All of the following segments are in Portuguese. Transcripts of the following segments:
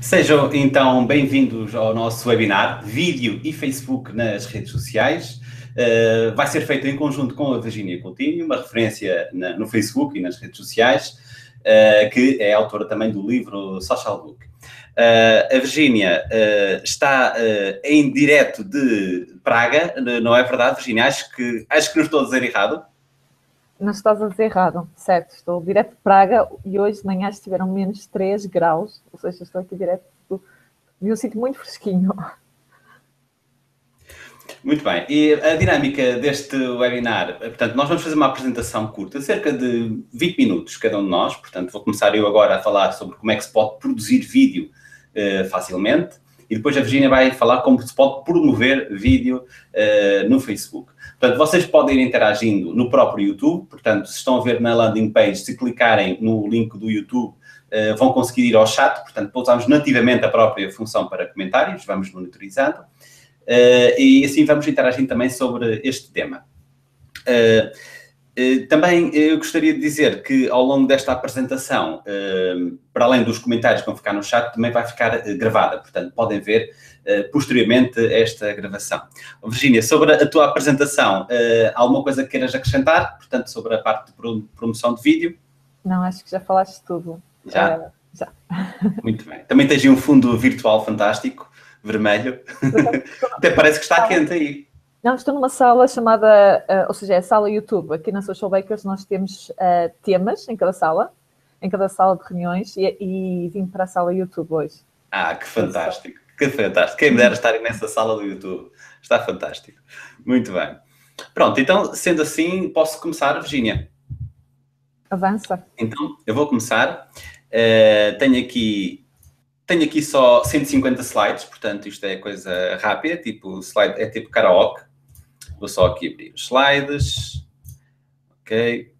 Sejam então bem-vindos ao nosso webinar Vídeo e Facebook nas redes sociais. Uh, vai ser feito em conjunto com a Virginia Coutinho, uma referência na, no Facebook e nas redes sociais, uh, que é autora também do livro Social Book. Uh, a Virginia está em direto de Praga, não é verdade, Virginia? Acho que, acho que não estou a dizer errado. Não estás a dizer errado, certo. Estou direto de Praga e hoje de manhã estiveram menos 3 graus, ou seja, estou aqui direto de um sítio muito fresquinho. Muito bem. E a dinâmica deste webinar, portanto, nós vamos fazer uma apresentação curta, cerca de 20 minutos cada um de nós. Portanto, vou começar eu agora a falar sobre como é que se pode produzir vídeo uh, facilmente e depois a Virginia vai falar como se pode promover vídeo uh, no Facebook. Portanto, vocês podem ir interagindo no próprio YouTube, portanto, se estão a ver na landing page, se clicarem no link do YouTube, uh, vão conseguir ir ao chat, portanto, pousamos nativamente a própria função para comentários, vamos monitorizando, uh, e assim vamos interagindo também sobre este tema. Uh, também eu gostaria de dizer que ao longo desta apresentação, para além dos comentários que vão ficar no chat, também vai ficar gravada, portanto, podem ver posteriormente a esta gravação. Virginia, sobre a tua apresentação, uh, alguma coisa que queiras acrescentar, portanto, sobre a parte de promoção de vídeo? Não, acho que já falaste tudo. Já? Uh, já. Muito bem. Também tens um fundo virtual fantástico, vermelho. Até parece que está quente aí. Não, estou numa sala chamada, uh, ou seja, é a sala YouTube. Aqui na Social Bakers nós temos uh, temas em cada sala, em cada sala de reuniões, e, e vim para a sala YouTube hoje. Ah, que fantástico. Que fantástico. Quem me dera estar nessa sala do YouTube. Está fantástico. Muito bem. Pronto, então, sendo assim, posso começar, Virginia? Avança. Então, eu vou começar. Uh, tenho aqui tenho aqui só 150 slides, portanto isto é coisa rápida, tipo slide, é tipo karaoke. Vou só aqui abrir os slides. Ok.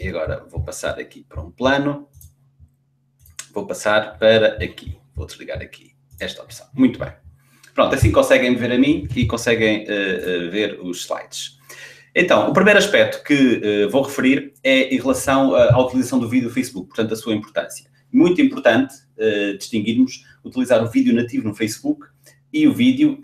E agora vou passar aqui para um plano. Vou passar para aqui. Vou desligar aqui esta opção. Muito bem. Pronto, assim conseguem ver a mim e conseguem uh, uh, ver os slides. Então, o primeiro aspecto que uh, vou referir é em relação à utilização do vídeo no Facebook, portanto, a sua importância. Muito importante distinguirmos utilizar o vídeo nativo no Facebook e o vídeo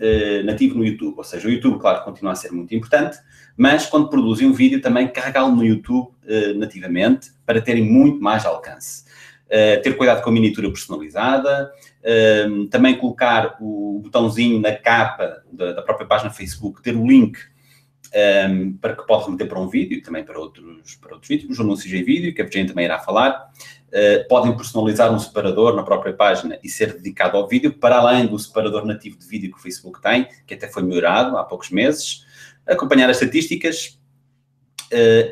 nativo no YouTube. Ou seja, o YouTube, claro, continua a ser muito importante, mas quando produzem um vídeo, também carregá-lo no YouTube nativamente para terem muito mais alcance. Uh, ter cuidado com a miniatura personalizada, uh, também colocar o botãozinho na capa da, da própria página Facebook, ter o link um, ehm, para que pode remeter para um vídeo também para outros, para outros vídeos, os anúncios em vídeo, que a Virginia também irá falar. Uh, podem personalizar um separador na própria página e ser dedicado ao vídeo, para além do separador nativo de vídeo que o Facebook tem, que até foi melhorado há poucos meses. Acompanhar as estatísticas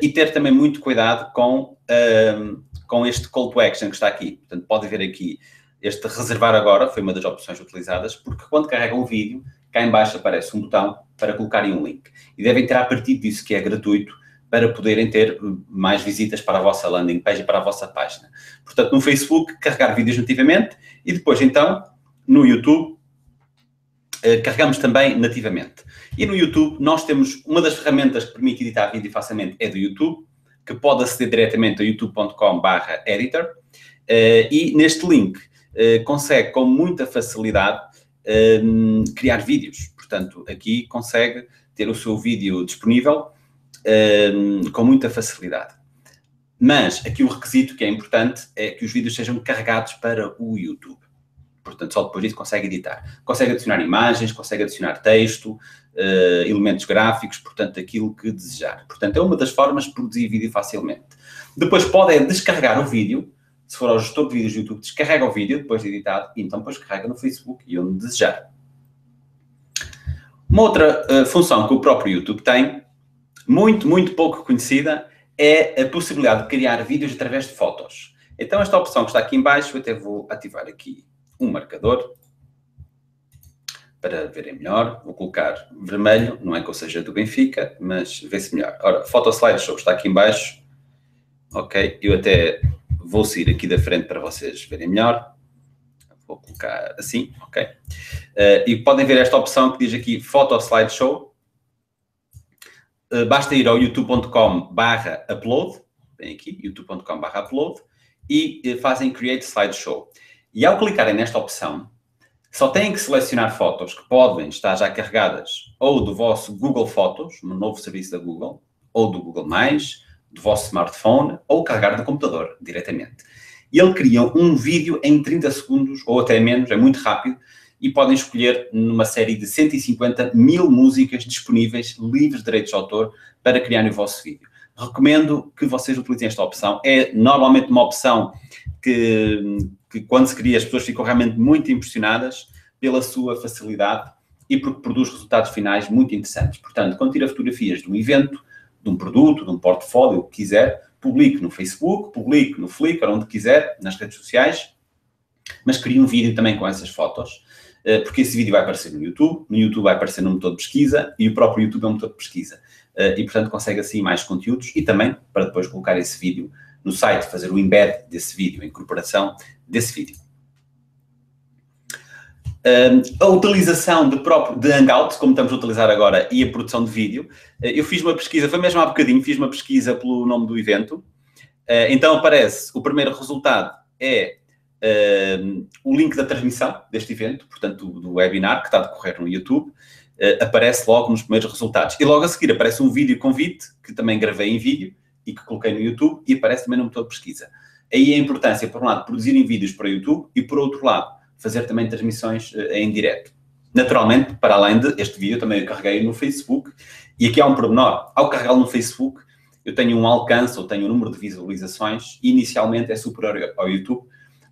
e ter também muito cuidado com ehm, com este call to action que está aqui. Portanto, podem ver aqui, este reservar agora foi uma das opções utilizadas, porque quando carregam um vídeo, cá em baixo aparece um botão para colocarem um link. E devem ter a partir disso, que é gratuito, para poderem ter mais visitas para a vossa landing page e para a vossa página. Portanto, no Facebook, carregar vídeos nativamente e depois, então, no YouTube, eh, carregamos também nativamente. E no YouTube, nós temos uma das ferramentas que permite editar vídeo facilmente é do YouTube, que pode aceder diretamente a youtube.com/editor uh, eh, e neste link uh, consegue com muita facilidade uh, criar vídeos. Portanto, aqui consegue ter o seu vídeo disponível com muita facilidade. Mas aqui o requisito que é importante é que os vídeos sejam carregados para o YouTube. Portanto, só depois disso consegue editar. Consegue adicionar imagens, consegue adicionar texto, uh, elementos gráficos, portanto, aquilo que desejar. Portanto, é uma das formas de produzir vídeo facilmente. Depois pode descarregar o vídeo, se for ao gestor de vídeos do YouTube, descarrega o vídeo depois de editado e então depois carrega no Facebook e onde desejar. Uma outra uh, função que o próprio YouTube tem, muito, muito pouco conhecida, é a possibilidade de criar vídeos através de fotos. Então, esta opção que está aqui em baixo, eu até vou ativar aqui um marcador para verem melhor. Vou colocar vermelho, não é que eu seja do Benfica, mas vê-se melhor. Ora, Photo Slideshow está aqui em baixo. Ok, eu até vou sair aqui da frente para vocês verem melhor. Vou colocar assim, ok. Uh, e podem ver esta opção que diz aqui Photo Slideshow. Uh, basta ir ao youtube.com barra upload, vem aqui, youtube.com barra upload, e uh, fazem Create Slideshow. E ao clicarem nesta opção, só têm que selecionar fotos que podem estar já carregadas ou do vosso Google Fotos, um novo serviço da Google, ou do Google+, do vosso smartphone, ou carregar do computador diretamente. E ele cria um vídeo em 30 segundos, ou até menos, é muito rápido, e podem escolher numa série de 150 mil músicas disponíveis, livres de direitos de autor, para criar o vosso vídeo. Recomendo que vocês utilizem esta opção. É normalmente uma opção que, que quando se cria, as pessoas ficam realmente muito impressionadas pela sua facilidade e porque produz resultados finais muito interessantes. Portanto, quando tira fotografias de um evento, de um produto, de um portfólio, o que quiser, publique no Facebook, publique no Flickr, onde quiser, nas redes sociais, mas crie um vídeo também com essas fotos, eh, porque esse vídeo vai aparecer no YouTube, no YouTube vai aparecer no motor de pesquisa e o próprio YouTube é um motor de pesquisa. Eh, e, portanto, consegue assim mais conteúdos e também para depois colocar esse vídeo no site, fazer o embed desse vídeo, a incorporação desse vídeo. a utilização de, próprio, de Hangouts, como estamos a utilizar agora, e a produção de vídeo. Uh, eu fiz uma pesquisa, foi mesmo há bocadinho, fiz uma pesquisa pelo nome do evento. Uh, então aparece, o primeiro resultado é uh, o link da transmissão deste evento, portanto, do webinar que está a decorrer no YouTube. Aparece logo nos primeiros resultados. E logo a seguir aparece um vídeo convite, que também gravei em vídeo, e que coloquei no YouTube e aparece também no motor de pesquisa. Aí a importância, por um lado, produzirem vídeos para o YouTube e, por outro lado, fazer também transmissões uh, em direto. Naturalmente, para além de este vídeo, também eu carreguei no Facebook e aqui há um pormenor. Ao carregá-lo no Facebook, eu tenho um alcance ou tenho um número de visualizações inicialmente é superior ao YouTube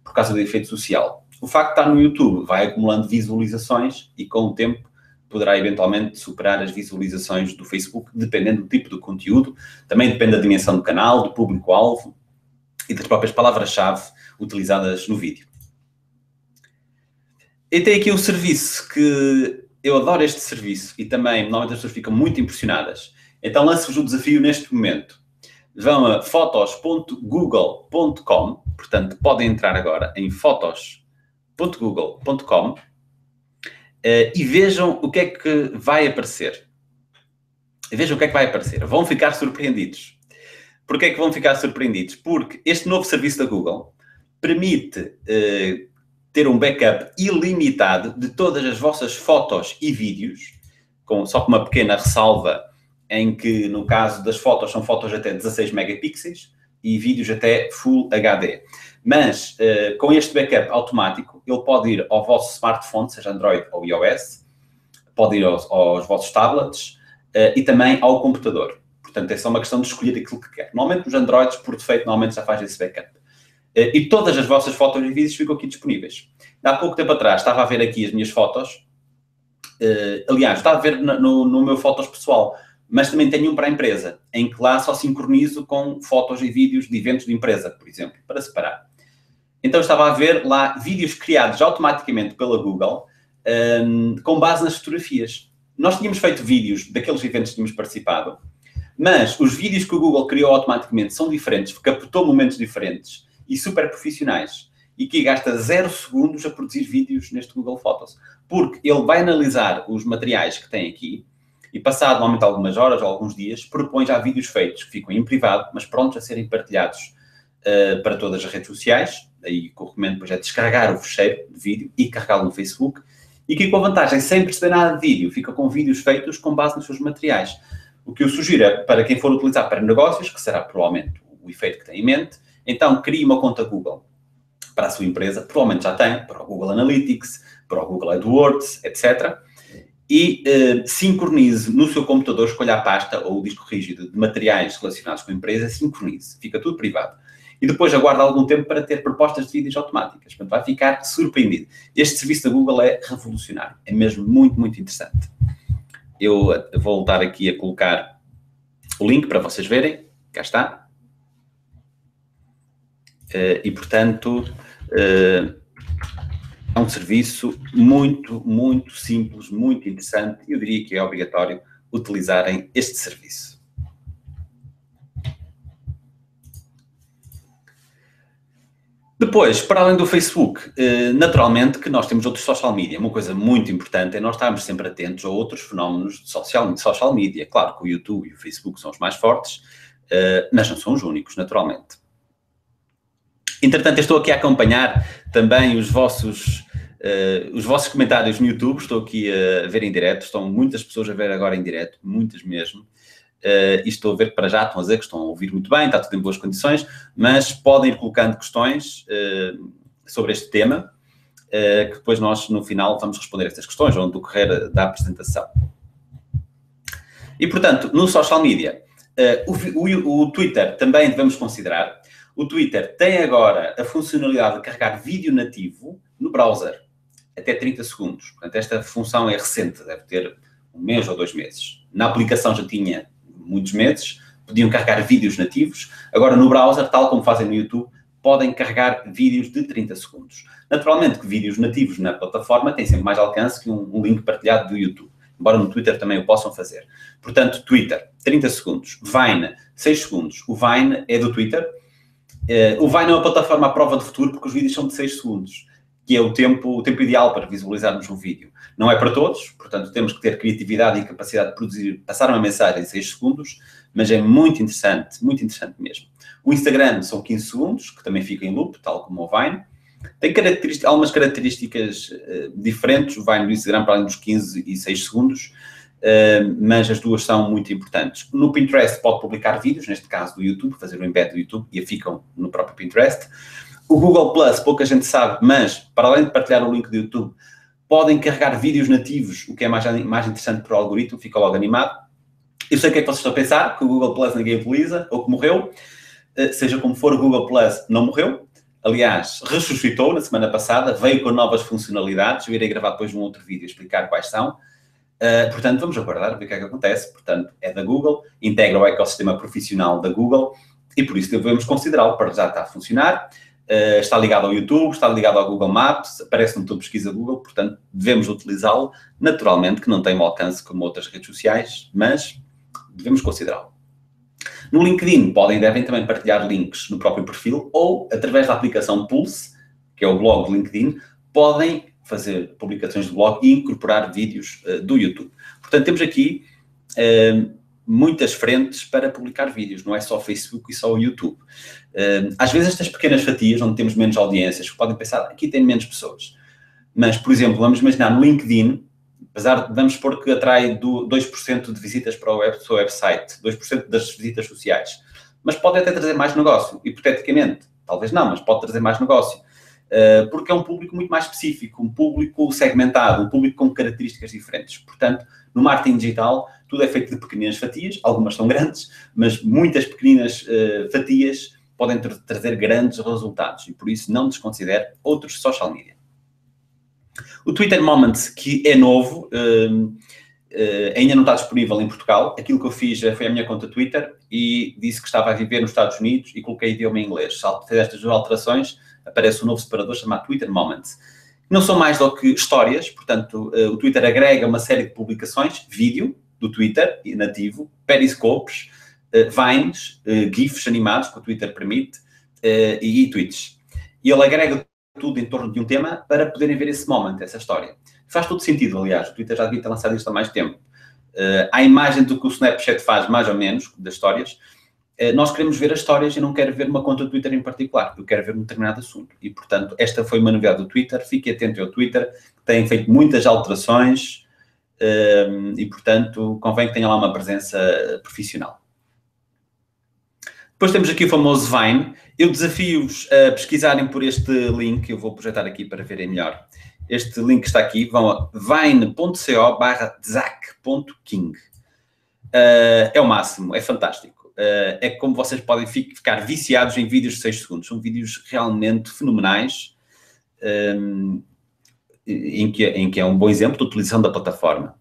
por causa do efeito social. O facto de estar no YouTube vai acumulando visualizações e com o tempo poderá eventualmente superar as visualizações do Facebook, dependendo do tipo de conteúdo. Também depende da dimensão do canal, do público-alvo e das próprias palavras-chave utilizadas no vídeo. E tem aqui um serviço que eu adoro este serviço e também normalmente as pessoas ficam muito impressionadas. Então lanço-vos o desafio neste momento. Vão a fotos.google.com, portanto podem entrar agora em fotos.google.com e vejam o que é que vai aparecer. Vejam o que é que vai aparecer. Vão ficar surpreendidos. Porquê é que vão ficar surpreendidos? Porque este novo serviço da Google permite uh, ter um backup ilimitado de todas as vossas fotos e vídeos, com, só com uma pequena ressalva em que, no caso das fotos, são fotos até 16 megapixels e vídeos até Full HD. Mas uh, com este backup automático, ele pode ir ao vosso smartphone, seja Android ou iOS, pode ir aos, aos vossos tablets uh, e também ao computador. Portanto, é só uma questão de escolher aquilo que quer. Normalmente, os Androids, por defeito, normalmente já faz esse backup. Uh, e todas as vossas fotos e vídeos ficam aqui disponíveis. Há pouco tempo atrás, estava a ver aqui as minhas fotos. aliás, estava a ver no, no meu fotos pessoal mas também tenho um para a empresa, em que lá só sincronizo com fotos e vídeos de eventos de empresa, por exemplo, para separar. Então estava a ver lá vídeos criados automaticamente pela Google um, com base nas fotografias. Nós tínhamos feito vídeos daqueles eventos que tínhamos participado, mas os vídeos que o Google criou automaticamente são diferentes, captou momentos diferentes e super profissionais e que gasta zero segundos a produzir vídeos neste Google Fotos. Porque ele vai analisar os materiais que tem aqui e passado normalmente algumas horas ou alguns dias, propõe já vídeos feitos que ficam em privado, mas prontos a serem partilhados uh, para todas as redes sociais. Aí que eu recomendo depois é descarregar o fecheiro de vídeo e carregá-lo no Facebook. E que com a vantagem, sem perceber nada de vídeo, fica com vídeos feitos com base nos seus materiais. O que eu sugiro é, para quem for utilizar para negócios, que será provavelmente o efeito que tem em mente, então crie uma conta Google para a sua empresa, provavelmente já tem, para o Google Analytics, para o Google AdWords, etc e uh, sincronize no seu computador, escolha a pasta ou o disco rígido de materiais relacionados com a empresa, sincronize, fica tudo privado. E depois aguarda algum tempo para ter propostas de vídeos automáticas. Portanto, vai ficar surpreendido. Este serviço da Google é revolucionário, é mesmo muito, muito interessante. Eu vou voltar aqui a colocar o link para vocês verem, cá está. Uh, e, portanto, uh, é um serviço muito, muito simples, muito interessante. Eu diria que é obrigatório utilizarem este serviço. Depois, para além do Facebook, eh, naturalmente que nós temos outros social media. Uma coisa muito importante é nós estarmos sempre atentos a outros fenómenos de social, social media. Claro que o YouTube e o Facebook são os mais fortes, eh, mas não são os únicos, naturalmente. Entretanto, eu estou aqui a acompanhar também os vossos, uh, os vossos comentários no YouTube. Estou aqui a ver em direto. Estão muitas pessoas a ver agora em direto, muitas mesmo. Uh, e estou a ver que para já estão a dizer que estão a ouvir muito bem, está tudo em boas condições, mas podem ir colocando questões uh, sobre este tema, uh, que depois nós, no final, vamos responder estas questões, ao decorrer da apresentação. E, portanto, no social media, o, o, o Twitter também devemos considerar. O Twitter tem agora a funcionalidade de carregar vídeo nativo no browser, até 30 segundos. Portanto, esta função é recente, deve ter um mês ou dois meses. Na aplicação já tinha muitos meses, podiam carregar vídeos nativos. Agora, no browser, tal como fazem no YouTube, podem carregar vídeos de 30 segundos. Naturalmente que vídeos nativos na plataforma têm sempre mais alcance que um, um link partilhado do YouTube, embora no Twitter também o possam fazer. Portanto, Twitter, 30 segundos. Vine, 6 segundos. O Vine é do Twitter. Uh, o Vine é uma plataforma à prova de futuro porque os vídeos são de 6 segundos, que é o tempo, o tempo ideal para visualizarmos um vídeo. Não é para todos, portanto, temos que ter criatividade e capacidade de produzir, passar uma mensagem em 6 segundos, mas é muito interessante, muito interessante mesmo. O Instagram são 15 segundos, que também fica em loop, tal como o Vine. Tem características, algumas características uh, diferentes, o Vine e o Instagram, para além dos 15 e 6 segundos, uh, mas as duas são muito importantes. No Pinterest pode publicar vídeos, neste caso do YouTube, fazer o um embed do YouTube e ficam no próprio Pinterest. O Google Plus, pouca gente sabe, mas para além de partilhar o link do YouTube, podem carregar vídeos nativos, o que é mais, mais interessante para o algoritmo, fica logo animado. Eu sei o que é que vocês estão a pensar, que o Google Plus ninguém utiliza, ou que morreu. Eh, seja como for, o Google Plus não morreu. Aliás, ressuscitou na semana passada, veio com novas funcionalidades. Eu irei gravar depois um outro vídeo explicar quais são. Uh, portanto, vamos aguardar, ver o que é que acontece. Portanto, é da Google, integra o ecossistema profissional da Google e por isso devemos considerá-lo para já estar a funcionar. Uh, está ligado ao YouTube, está ligado ao Google Maps, aparece no tua pesquisa Google, portanto, devemos utilizá-lo. Naturalmente que não tem um alcance como outras redes sociais, mas devemos considerá-lo. No LinkedIn, podem e devem também partilhar links no próprio perfil ou, através da aplicação Pulse, que é o blog do LinkedIn, podem fazer publicações de blog e incorporar vídeos uh, do YouTube. Portanto, temos aqui uh, muitas frentes para publicar vídeos, não é só o Facebook e só o YouTube. Uh, às vezes estas pequenas fatias, onde temos menos audiências, podem pensar, aqui tem menos pessoas. Mas, por exemplo, vamos imaginar no LinkedIn, apesar de vamos supor que atrai 2% de visitas para o seu website, 2% das visitas sociais, mas pode até trazer mais negócio, hipoteticamente. Talvez não, mas pode trazer mais negócio. Uh, porque é um público muito mais específico, um público segmentado, um público com características diferentes. Portanto, no marketing digital, tudo é feito de pequenas fatias, algumas são grandes, mas muitas pequenas uh, fatias podem tra trazer grandes resultados e por isso não desconsidere outros social media. O Twitter Moments, que é novo, uh, uh, ainda não está disponível em Portugal. Aquilo que eu fiz foi a minha conta Twitter e disse que estava a viver nos Estados Unidos e coloquei idioma em inglês. Fizer estas duas alterações, aparece um novo separador chamado Twitter Moments. Não são mais do que histórias, portanto, uh, o Twitter agrega uma série de publicações, vídeo, do Twitter, nativo, periscopes, uh, vines, uh, GIFs animados que o Twitter permite e tweets. E ele agrega tudo em torno de um tema para poderem ver esse momento, essa história. Faz todo sentido, aliás, o Twitter já devia ter lançado isto há mais tempo. Uh, à imagem do que o Snapchat faz, mais ou menos, das histórias, nós queremos ver as histórias e não quero ver uma conta do Twitter em particular. Eu quero ver um determinado assunto. E, portanto, esta foi uma novidade do Twitter. Fique atento ao Twitter, tem feito muitas alterações e, portanto, convém que tenha lá uma presença profissional. Depois temos aqui o famoso Vine. Eu desafio-vos a pesquisarem por este link, eu vou projetar aqui para verem melhor. Este link está aqui, vão a vine.co barra zac.king. Uh, é o máximo, é fantástico. Uh, é como vocês podem ficar viciados em vídeos de 6 segundos. São vídeos realmente fenomenais. Um, em que, em que é um bom exemplo de utilização da plataforma.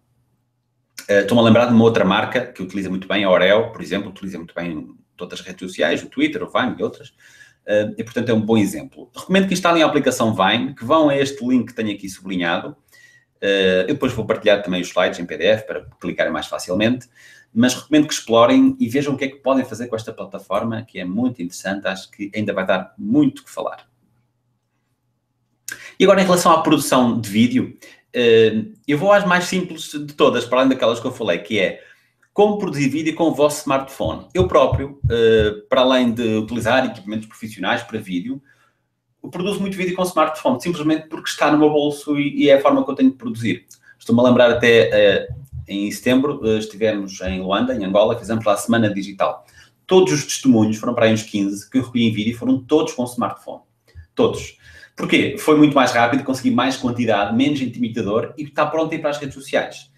Uh, Estou-me a lembrar de uma outra marca que utiliza muito bem, a Oreo, por exemplo, utiliza muito bem todas as redes sociais, o Twitter, o Vine e outras, uh, e portanto é um bom exemplo. Recomendo que instalem a aplicação Vine, que vão a este link que tenho aqui sublinhado. Uh, eu depois vou partilhar também os slides em PDF para clicarem mais facilmente, mas recomendo que explorem e vejam o que é que podem fazer com esta plataforma, que é muito interessante, acho que ainda vai dar muito que falar. E agora, em relação à produção de vídeo, eh, eu vou às mais simples de todas, para além daquelas que eu falei, que é como produzir vídeo com o vosso smartphone. Eu próprio, eh, para além de utilizar equipamentos profissionais para vídeo, produzo muito vídeo com smartphone, simplesmente porque está no meu bolso e, é a forma que eu tenho de produzir. Estou-me a lembrar até uh, em setembro, uh, estivemos em Luanda, em Angola, fizemos lá a Semana Digital. Todos os testemunhos, foram para aí uns 15, que eu recolhi em vídeo, foram todos com smartphone. Todos. Porquê? Foi muito mais rápido, consegui mais quantidade, menos intimidador e está pronto a ir para as redes sociais.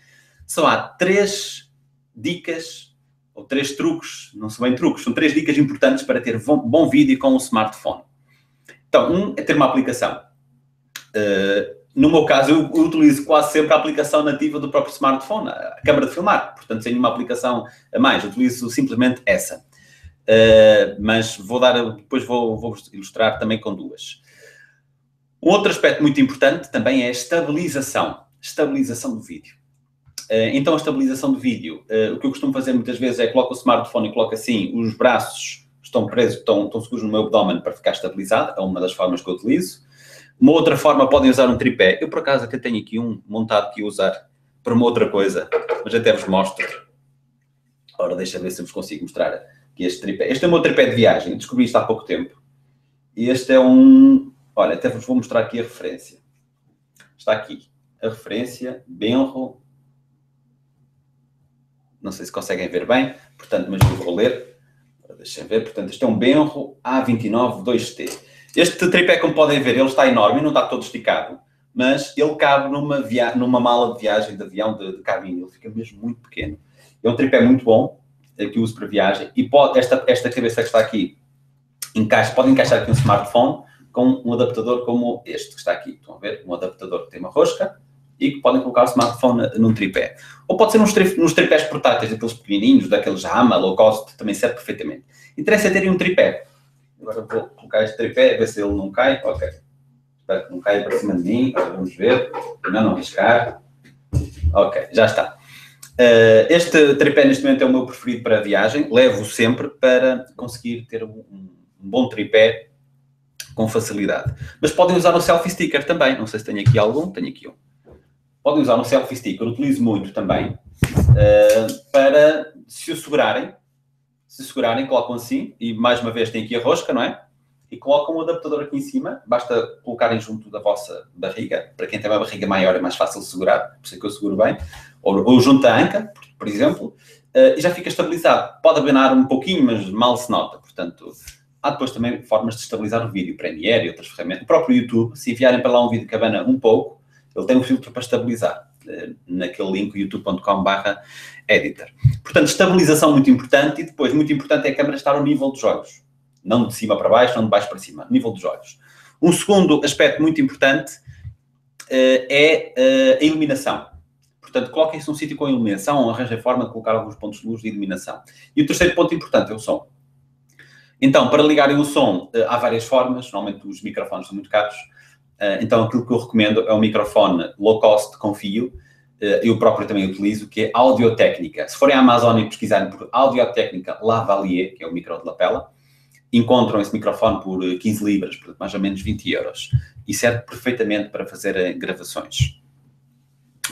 Só há três dicas, ou três truques, não são bem truques, são três dicas importantes para ter bom vídeo com o smartphone. Então, um é ter uma aplicação. Uh, no meu caso, eu, utilizo quase sempre a aplicação nativa do próprio smartphone, a câmara de filmar. Portanto, sem nenhuma aplicação a mais, utilizo simplesmente essa. Uh, mas vou dar, depois vou, vou, ilustrar também com duas. Um outro aspecto muito importante também é a estabilização. Estabilização do vídeo. Uh, então, a estabilização do vídeo, uh, o que eu costumo fazer muitas vezes é coloco o smartphone e coloco assim os braços estão presos, estão, estão seguros no meu abdômen para ficar estabilizado, é uma das formas que eu utilizo. Uma outra forma, podem usar um tripé. Eu, por acaso, até tenho aqui um montado que usar para uma outra coisa, mas até vos mostro. Ora, deixa ver se vos consigo mostrar aqui este tripé. Este é o meu tripé de viagem, descobri isto há pouco tempo. E este é um... Olha, até vos vou mostrar aqui a referência. Está aqui. A referência, Benro... Não sei se conseguem ver bem, portanto, mas eu vou ler. Deixem ver, portanto, este é um Benro A29 2T. Este tripé, como podem ver, ele está enorme, não está todo esticado, mas ele cabe numa, via... numa mala de viagem de avião de, de cabine, ele fica mesmo muito pequeno. É um tripé muito bom, eh, que uso para viagem, e pode, esta, esta cabeça que está aqui, encaixa, pode encaixar aqui um smartphone com um adaptador como este que está aqui. Estão a ver? Um adaptador que tem uma rosca e que podem colocar o smartphone num tripé. Ou pode ser nos, tri, nos tripés portáteis, daqueles pequenininhos, daqueles Rama, low cost, também serve perfeitamente. Interessa é terem um tripé. Agora vou colocar este tripé, ver se ele não cai. Ok. Espero que não caia para cima de mim. vamos ver. Não, não riscar. Ok, já está. Uh, este tripé neste momento é o meu preferido para viagem. Levo sempre para conseguir ter um, um bom tripé com facilidade. Mas podem usar o selfie sticker também. Não sei se tenho aqui algum. Tenho aqui um. Podem usar um selfie sticker. Utilizo muito também. Uh, para se o segurarem, se segurarem, colocam assim, e mais uma vez tem aqui a rosca, não é? E colocam o adaptador aqui em cima, basta colocarem junto da vossa barriga, para quem tem uma barriga maior é mais fácil segurar, por isso é que eu seguro bem, ou, ou junto à anca, por, exemplo, uh, e já fica estabilizado. Pode abanar um pouquinho, mas mal se nota, portanto, há depois também formas de estabilizar o vídeo, Premiere e outras ferramentas. O próprio YouTube, se enviarem para lá um vídeo que abana um pouco, ele tem um filtro para estabilizar, naquele link youtube.com.br editor. Portanto, estabilização muito importante e depois, muito importante é a câmera estar ao nível dos olhos. Não de cima para baixo, não de baixo para cima, nível dos olhos. Um segundo aspecto muito importante uh, é uh, a iluminação. Portanto, coloquem-se num sítio com iluminação, arranjem forma de colocar alguns pontos de luz de iluminação. E o terceiro ponto importante é o som. Então, para ligarem o som, há várias formas. Normalmente os microfones são muito caros. Então, aquilo que eu recomendo é um microfone low cost com fio, eh, eu próprio também utilizo, que é Audiotécnica. Se forem à Amazon e pesquisarem por Audiotécnica Lavalier, que é o micro de lapela, encontram esse microfone por 15 eh, libras, por mais ou menos 20 euros. E serve perfeitamente para fazer eh, gravações.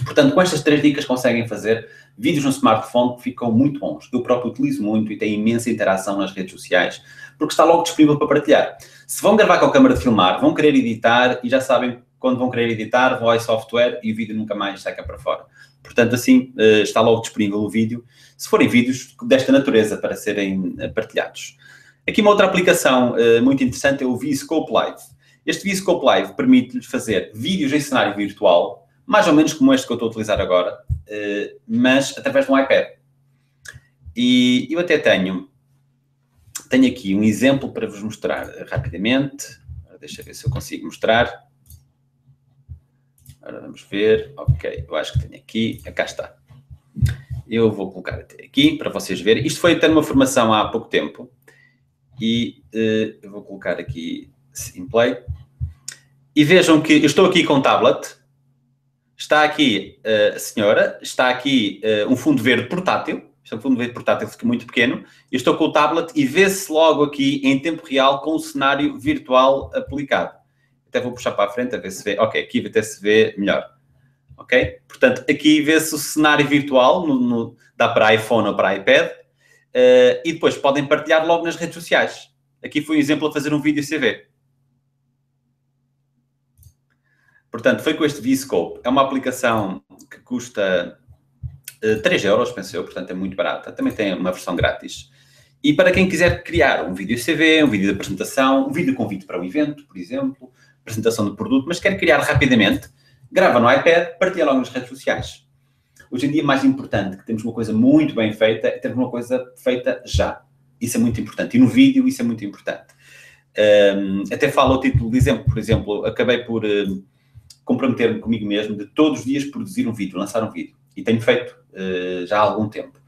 Portanto, com estas três dicas conseguem fazer vídeos no smartphone que ficam muito bons. Eu próprio utilizo muito e tem imensa interação nas redes sociais, porque está logo disponível para partilhar. Se vão gravar com a câmera de filmar, vão querer editar e já sabem quando vão querer editar, vão ao software e o vídeo nunca mais sai cá para fora. Portanto, assim, eh, está logo disponível o vídeo, se forem vídeos desta natureza para serem eh, partilhados. Aqui uma outra aplicação eh, muito interessante é o VScope Live. Este VScope Live permite-lhes fazer vídeos em cenário virtual, mais ou menos como este que eu estou a utilizar agora, mas através de um iPad. E eu até tenho, tenho aqui um exemplo para vos mostrar rapidamente. Deixa ver se eu consigo mostrar. Agora vamos ver. Ok, eu acho que tenho aqui. Cá está. Eu vou colocar até aqui para vocês verem. Isto foi até numa formação há pouco tempo. E uh, eu vou colocar aqui em play. E vejam que eu estou aqui com tablet. Está aqui uh, a senhora. Está aqui uh, um fundo verde portátil. Isto é um fundo portátil, fica muito pequeno. Eu estou com o tablet e vê-se logo aqui em tempo real com o cenário virtual aplicado até vou puxar para a frente a ver se vê. Ok, aqui até se vê melhor. Ok? Portanto, aqui vê-se o cenário virtual, no, no, dá para iPhone ou para iPad, uh, e depois podem partilhar logo nas redes sociais. Aqui foi um exemplo a fazer um vídeo CV. Portanto, foi com este VScope. É uma aplicação que custa uh, 3 euros, penso eu, portanto é muito barata. Também tem uma versão grátis. E para quem quiser criar um vídeo CV, um vídeo de apresentação, um vídeo convite para um evento, por exemplo, apresentação de produto, mas quer criar rapidamente, grava no iPad, partilha logo nas redes sociais. Hoje em dia, mais importante que temos uma coisa muito bem feita é termos uma coisa feita já. Isso é muito importante. E no vídeo, isso é muito importante. Um, até falo o título de exemplo, por exemplo, acabei por uh, comprometer-me comigo mesmo de todos os dias produzir um vídeo, lançar um vídeo. E tenho feito uh, já há algum tempo.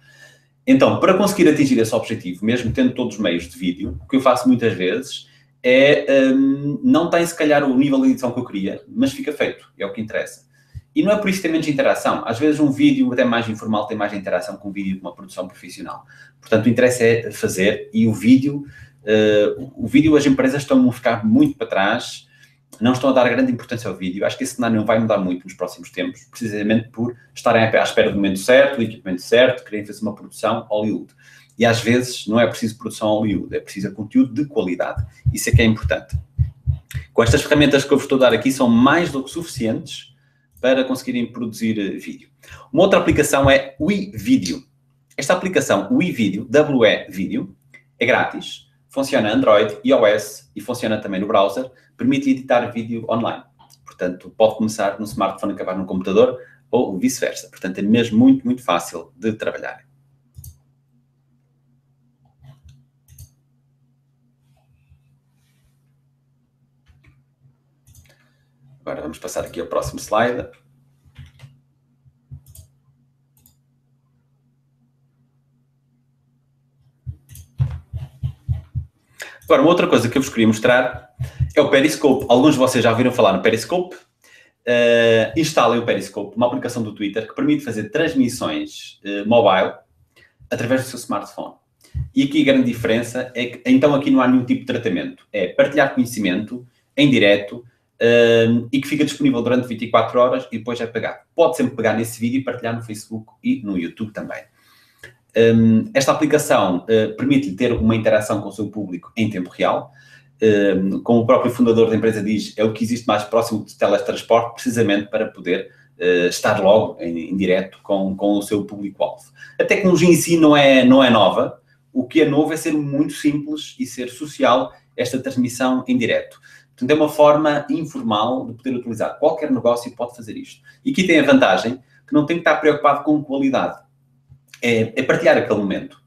Então, para conseguir atingir esse objetivo, mesmo tendo todos os meios de vídeo, o que eu faço muitas vezes é um, não tem se calhar o nível de edição que eu queria, mas fica feito, é o que interessa. E não é por isso que tem menos interação. Às vezes um vídeo até mais informal tem mais interação que um vídeo de uma produção profissional. Portanto, o interesse é fazer e o vídeo, uh, o vídeo as empresas estão a ficar muito para trás, não estão a dar grande importância ao vídeo. Acho que esse cenário não vai mudar muito nos próximos tempos, precisamente por estarem à espera do momento certo, do equipamento certo, querem fazer uma produção Hollywood. E às vezes não é preciso produção Hollywood, é preciso conteúdo de qualidade. Isso é que é importante. Com estas ferramentas que eu vos estou a dar aqui, são mais do que suficientes para conseguirem produzir eh, vídeo. Uma outra aplicação é o iVideo. Esta aplicação, o iVideo, WE Video, é grátis, funciona Android, iOS e funciona também no browser, permite editar vídeo online. Portanto, pode começar no smartphone e acabar no computador ou vice-versa. Portanto, é mesmo muito, muito fácil de trabalhar. Agora vamos passar aqui ao próximo slide. Agora, uma outra coisa que eu vos queria mostrar é o Periscope. Alguns de vocês já ouviram falar no Periscope. Uh, instalem o Periscope, uma aplicação do Twitter que permite fazer transmissões uh, mobile através do seu smartphone. E aqui a grande diferença é que, então, aqui não há nenhum tipo de tratamento. É partilhar conhecimento em direto um, e que fica disponível durante 24 horas e depois é pagado. Pode sempre pegar nesse vídeo e partilhar no Facebook e no YouTube também. Um, esta aplicação uh, permite-lhe ter uma interação com o seu público em tempo real. Um, como o próprio fundador da empresa diz, é o que existe mais próximo de teletransporte, precisamente para poder uh, estar logo em, em direto com, com o seu público-alvo. A tecnologia em si não é, não é nova, o que é novo é ser muito simples e ser social esta transmissão em direto. Portanto, é uma forma informal de poder utilizar. Qualquer negócio pode fazer isto. E aqui tem a vantagem que não tem que estar preocupado com qualidade. É, é partilhar aquele momento.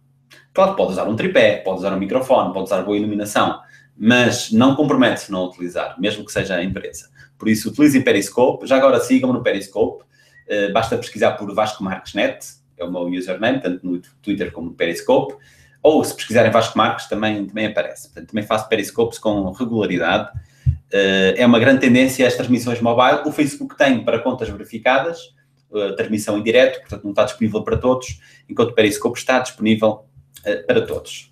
Claro, pode usar um tripé, pode usar um microfone, pode usar boa iluminação, mas não compromete-se não utilizar, mesmo que seja a empresa. Por isso, utilizem Periscope. Já agora sigam-me no Periscope. Uh, basta pesquisar por Vasco Marques Net, é o meu username, tanto no Twitter como no Periscope. Ou se pesquisarem Vasco Marques, também, também aparece. Portanto, também faço Periscopes com regularidade Uh, é uma grande tendência as transmissões mobile. O Facebook tem para contas verificadas, uh, transmissão em direto, portanto não está disponível para todos, enquanto Periscope está disponível uh, para todos.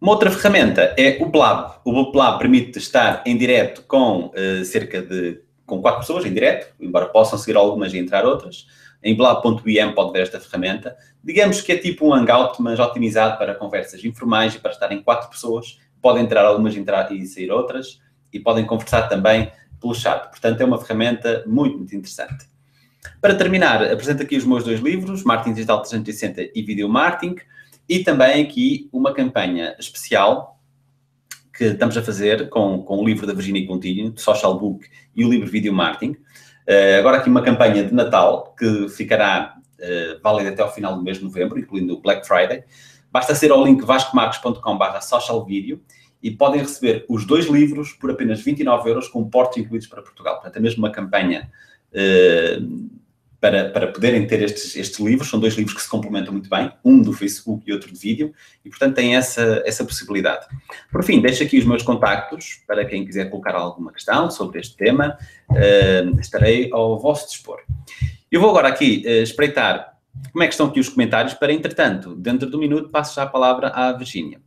Uma outra ferramenta é o Blab. O Blab permite estar em direto com cerca de com quatro pessoas em direto, embora possam seguir algumas e entrar outras. Em blab.im pode ver esta ferramenta. Digamos que é tipo um Hangout, mas otimizado para conversas informais e para estarem quatro pessoas podem entrar algumas entrar e sair outras e podem conversar também pelo chat. Portanto, é uma ferramenta muito, muito interessante. Para terminar, apresento aqui os meus dois livros, Marketing Digital 360 e Video Marketing, e também aqui uma campanha especial que estamos a fazer com, com o livro da Virginia Continue, Social Book e o livro Video Marketing. Uh, agora aqui uma campanha de Natal que ficará uh, válida até ao final do mês de novembro, incluindo o Black Friday. Basta ser ao link vascomarcos.com.br socialvideo e podem receber os dois livros por apenas 29 euros com portos incluídos para Portugal. Portanto, é mesmo uma campanha uh, para, para poderem ter estes, estes livros. São dois livros que se complementam muito bem, um do Facebook e outro de vídeo, e, portanto, têm essa, essa possibilidade. Por fim, deixo aqui os meus contactos para quem quiser colocar alguma questão sobre este tema. Uh, estarei ao vosso dispor. Eu vou agora aqui uh, espreitar como é que estão aqui os comentários para, entretanto, dentro do minuto, passo já a palavra à Virgínia.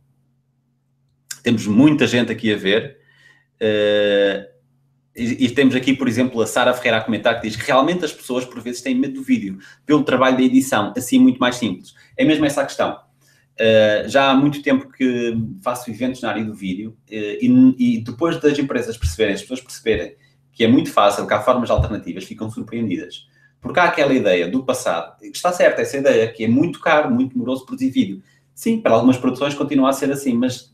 Temos muita gente aqui a ver. Uh, e, e, temos aqui, por exemplo, a Sara Ferreira a comentar que diz que realmente as pessoas, por vezes, têm medo do vídeo, pelo trabalho da edição, assim muito mais simples. É mesmo essa a questão. Uh, já há muito tempo que faço eventos na área do vídeo uh, e, e, depois das empresas perceberem, as pessoas perceberem que é muito fácil, que há formas alternativas, ficam surpreendidas. Porque há aquela ideia do passado, está certa essa ideia, que é muito caro, muito demoroso produzir vídeo. Sim, para algumas produções continua a ser assim, mas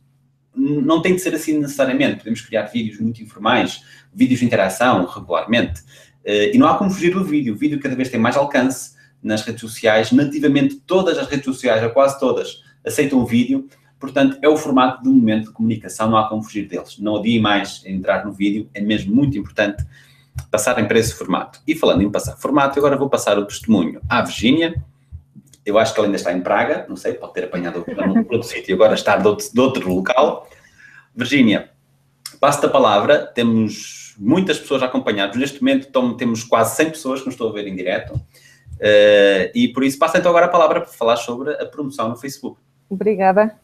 não tem de ser assim necessariamente. Podemos criar vídeos muito informais, vídeos de interação regularmente. Uh, e não há como fugir do vídeo. O vídeo cada vez tem mais alcance nas redes sociais, nativamente todas as redes sociais, ou quase todas, aceitam o vídeo. Portanto, é o formato do momento de comunicação, não há como fugir deles. Não odie mais entrar no vídeo, é mesmo muito importante passarem para esse formato. E falando em passar formato, agora vou passar o testemunho à Virgínia. Eu acho que ela ainda está em Praga, não sei, pode ter apanhado outro sítio e agora estar de outro, de outro local. Virgínia, passo-te a palavra. Temos muitas pessoas a acompanhar-nos. Neste momento temos quase 100 pessoas que nos estão a ver em direto. Uh, e por isso passo então agora a palavra para falar sobre a promoção no Facebook. Obrigada.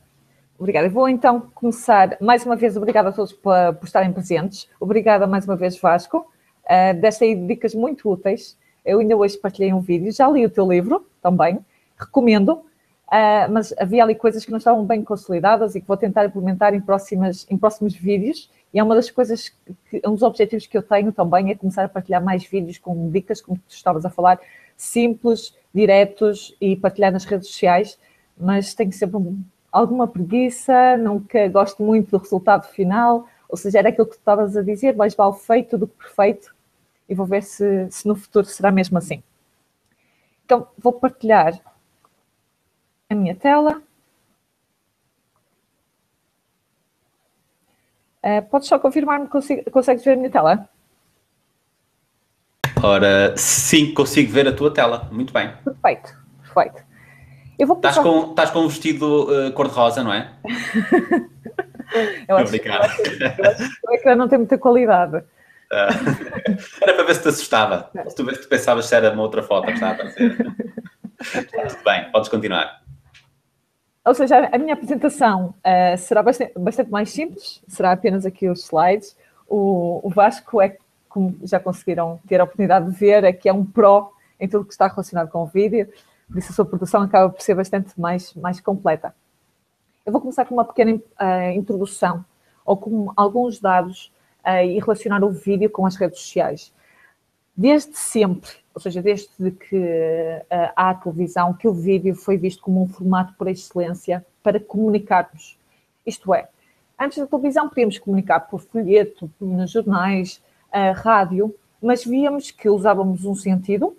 Obrigada. Vou então começar, mais uma vez, obrigada a todos por, por estarem presentes. Obrigada mais uma vez, Vasco. Uh, aí dicas muito úteis. Eu ainda hoje partilhei um vídeo, já li o teu livro também, recomendo, uh, mas havia ali coisas que não estavam bem consolidadas e que vou tentar implementar em, próximas, em próximos vídeos. E é uma das coisas, que, um dos objetivos que eu tenho também é começar a partilhar mais vídeos com dicas, como tu estavas a falar, simples, diretos e partilhar nas redes sociais, mas tenho sempre um, alguma preguiça, nunca gosto muito do resultado final, ou seja, era aquilo que tu estavas a dizer, mais vale feito do que perfeito, e vou ver se, se no futuro será mesmo assim. Então, vou partilhar a minha tela. Uh, podes só confirmar-me que consegues ver a minha tela? Ora, sim, consigo ver a tua tela. Muito bem. Perfeito, perfeito. Eu vou estás, com, estás com um vestido uh, cor-de-rosa, não é? eu acho, Obrigado. Eu acho que não tem muita qualidade. Uh, era para ver se te assustava. Se tu, se tu pensavas se era uma outra foto que estava a aparecer. Tudo bem, podes continuar. Ou seja, a minha apresentação uh, será bastante, bastante, mais simples, será apenas aqui os slides. O, o Vasco é como já conseguiram ter a oportunidade de ver, é que é um pró em tudo que está relacionado com o vídeo, por isso a sua produção acaba por ser bastante mais, mais completa. Eu vou começar com uma pequena uh, introdução, ou com alguns dados uh, e relacionar o vídeo com as redes sociais. Desde sempre, ou seja, desde que uh, há a televisão, que o vídeo foi visto como um formato por excelência para comunicarmos. Isto é, antes da televisão podíamos comunicar por folheto, nos jornais, a rádio, mas víamos que usávamos um sentido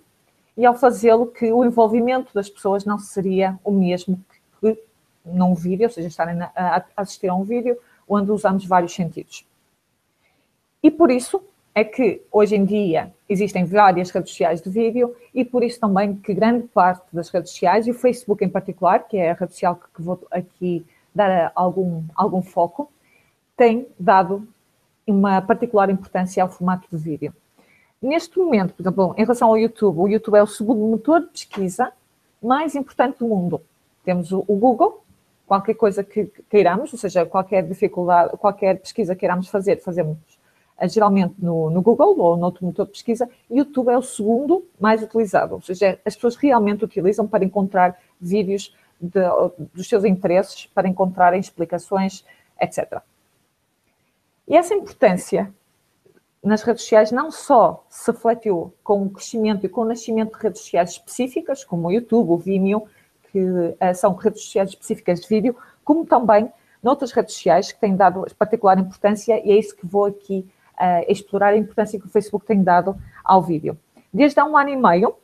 e ao fazê-lo que o envolvimento das pessoas não seria o mesmo que num vídeo, ou seja, estarem a assistir a um vídeo onde usamos vários sentidos. E por isso é que hoje em dia existem várias redes sociais de vídeo e por isso também que grande parte das redes sociais, e o Facebook em particular, que é a rede social que vou aqui dar algum, algum foco, tem dado uma particular importância ao formato de vídeo. Neste momento, por exemplo, em relação ao YouTube, o YouTube é o segundo motor de pesquisa mais importante do mundo. Temos o, Google, qualquer coisa que queiramos, ou seja, qualquer dificuldade, qualquer pesquisa que queiramos fazer, fazemos geralmente no, no Google ou no outro motor de pesquisa. YouTube é o segundo mais utilizado, ou seja, as pessoas realmente utilizam para encontrar vídeos de, dos seus interesses, para encontrarem explicações, etc. E essa importância nas redes sociais não só se refletiu com o crescimento e com o nascimento de redes sociais específicas, como o YouTube, o Vimeo, que uh, são redes sociais específicas de vídeo, como também noutras redes sociais que têm dado particular importância, e é isso que vou aqui uh, explorar, a importância que o Facebook tem dado ao vídeo. Desde há um ano e meio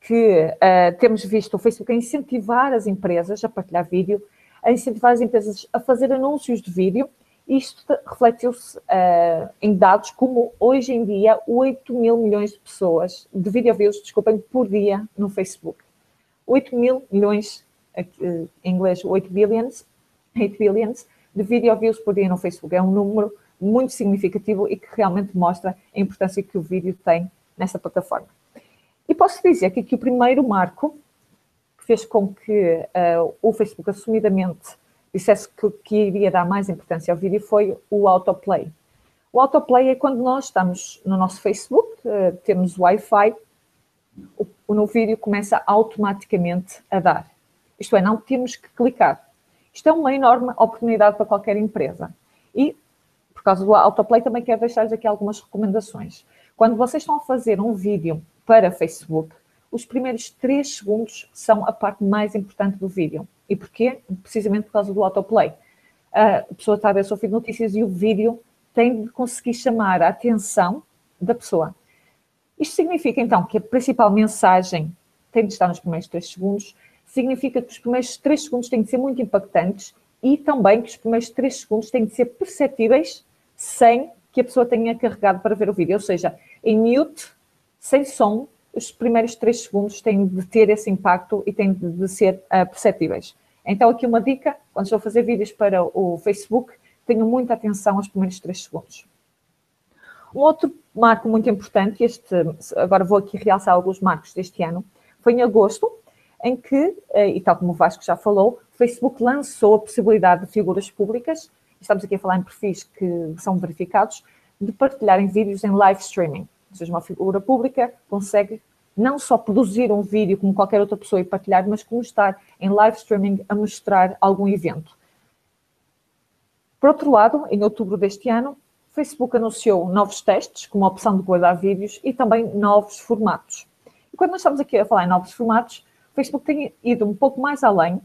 que uh, temos visto o Facebook a incentivar as empresas a partilhar vídeo, a incentivar as empresas a fazer anúncios de vídeo, isto refletiu-se uh, em dados como hoje em dia 8 mil milhões de pessoas, de video views, desculpem, por dia no Facebook. 8 mil milhões, uh, em inglês 8 billions, 8 billions de video views por dia no Facebook. É um número muito significativo e que realmente mostra a importância que o vídeo tem nessa plataforma. E posso dizer que aqui o primeiro marco que fez com que uh, o Facebook assumidamente dissesse que, que iria dar mais importância ao vídeo foi o autoplay. O autoplay é quando nós estamos no nosso Facebook, uh, temos Wi-Fi, o, o vídeo começa automaticamente a dar. Isto é, não temos que clicar. Isto é uma enorme oportunidade para qualquer empresa. E, causa do autoplay, também quero deixar aqui algumas recomendações. Quando vocês estão a fazer um vídeo para Facebook, os primeiros 3 segundos são a parte mais importante do vídeo. E porquê? Precisamente por causa do autoplay. A pessoa está a ver o seu feed de notícias e o vídeo tem de conseguir chamar a atenção da pessoa. Isto significa, então, que a principal mensagem tem de estar nos primeiros 3 segundos, significa que os primeiros 3 segundos têm de ser muito impactantes e também que os primeiros 3 segundos têm de ser perceptíveis sem que a pessoa tenha carregado para ver o vídeo. Ou seja, em mute, sem som, os primeiros 3 segundos têm de ter esse impacto e têm de, ser uh, perceptíveis. Então, aqui uma dica: quando estou a fazer vídeos para o Facebook, tenham muita atenção aos primeiros 3 segundos. Um outro marco muito importante, este, agora vou aqui realçar alguns marcos deste ano, foi em agosto, em que, eh, e tal como o Vasco já falou, o Facebook lançou a possibilidade de figuras públicas, estamos aqui a falar em perfis que são verificados, de partilharem vídeos em live streaming. Ou seja, uma figura pública consegue não só produzir um vídeo como qualquer outra pessoa e partilhar, mas como estar em live streaming a mostrar algum evento. Por outro lado, em outubro deste ano, Facebook anunciou novos testes, como a opção de guardar vídeos e também novos formatos. E quando nós estamos aqui a falar em novos formatos, o Facebook tem ido um pouco mais além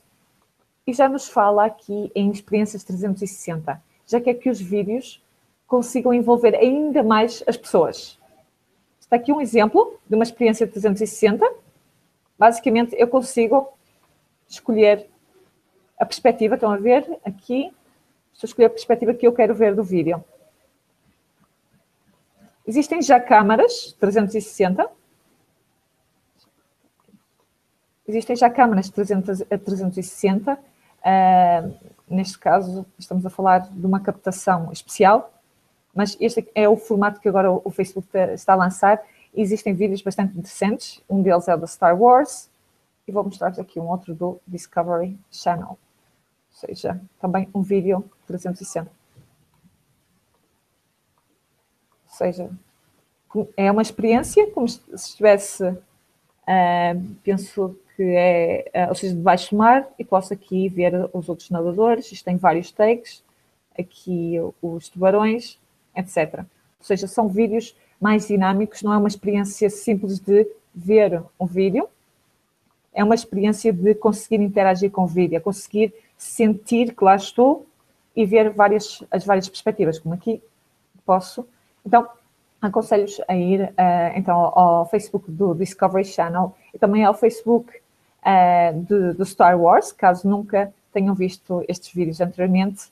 e já nos fala aqui em experiências 360, já quer que os vídeos consigam envolver ainda mais as pessoas. Está aqui um exemplo de uma experiência 360. Basicamente, eu consigo escolher a perspectiva, estão a ver aqui, estou a escolher a perspectiva que eu quero ver do vídeo. Existem já câmaras 360. Existem já câmaras 300 a 360. Uh, neste caso, estamos a falar de uma captação especial mas este é o formato que agora o Facebook está a lançar. Existem vídeos bastante interessantes, um deles é o da Star Wars, e vou mostrar-vos aqui um outro do Discovery Channel, ou seja, também um vídeo 360. Ou seja, é uma experiência como se estivesse, uh, penso que é, uh, ou seja, debaixo do mar, e posso aqui ver os outros nadadores, isto tem vários takes, aqui os tubarões, etc. Ou seja, são vídeos mais dinâmicos, não é uma experiência simples de ver um vídeo, é uma experiência de conseguir interagir com o vídeo, é conseguir sentir que lá estou e ver várias, as várias perspectivas, como aqui posso. Então, aconselho-os a ir uh, então, ao Facebook do Discovery Channel e também ao Facebook uh, de, do Star Wars, caso nunca tenham visto estes vídeos anteriormente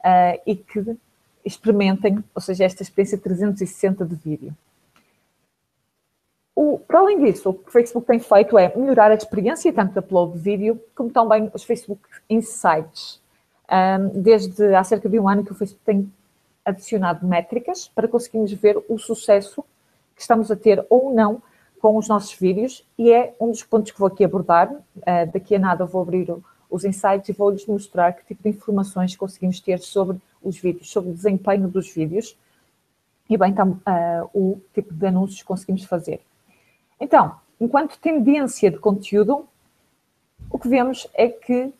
uh, e que experimentem, ou seja, esta experiência 360 de vídeo. O, para além disso, o que o Facebook tem feito é melhorar a experiência, tanto de upload de vídeo, como também os Facebook Insights. Um, desde há cerca de um ano que o Facebook tem adicionado métricas para conseguirmos ver o sucesso que estamos a ter ou não com os nossos vídeos e é um dos pontos que vou aqui abordar. Uh, daqui a nada vou abrir os insights e vou-lhes mostrar que tipo de informações conseguimos ter sobre os vídeos, sobre o desempenho dos vídeos e bem então, uh, o tipo de anúncios que conseguimos fazer. Então, enquanto tendência de conteúdo, o que vemos é que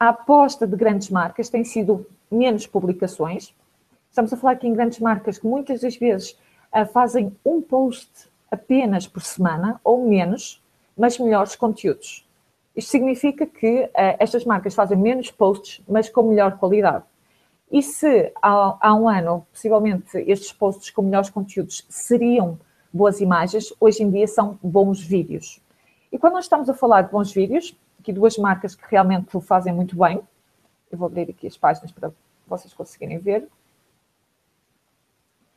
a aposta de grandes marcas tem sido menos publicações. Estamos a falar aqui em grandes marcas que muitas das vezes uh, fazem um post apenas por semana ou menos, mas melhores conteúdos. Isto significa que uh, estas marcas fazem menos posts, mas com melhor qualidade. E se há, há, um ano, possivelmente, estes posts com melhores conteúdos seriam boas imagens, hoje em dia são bons vídeos. E quando nós estamos a falar de bons vídeos, aqui duas marcas que realmente o fazem muito bem, eu vou abrir aqui as páginas para vocês conseguirem ver.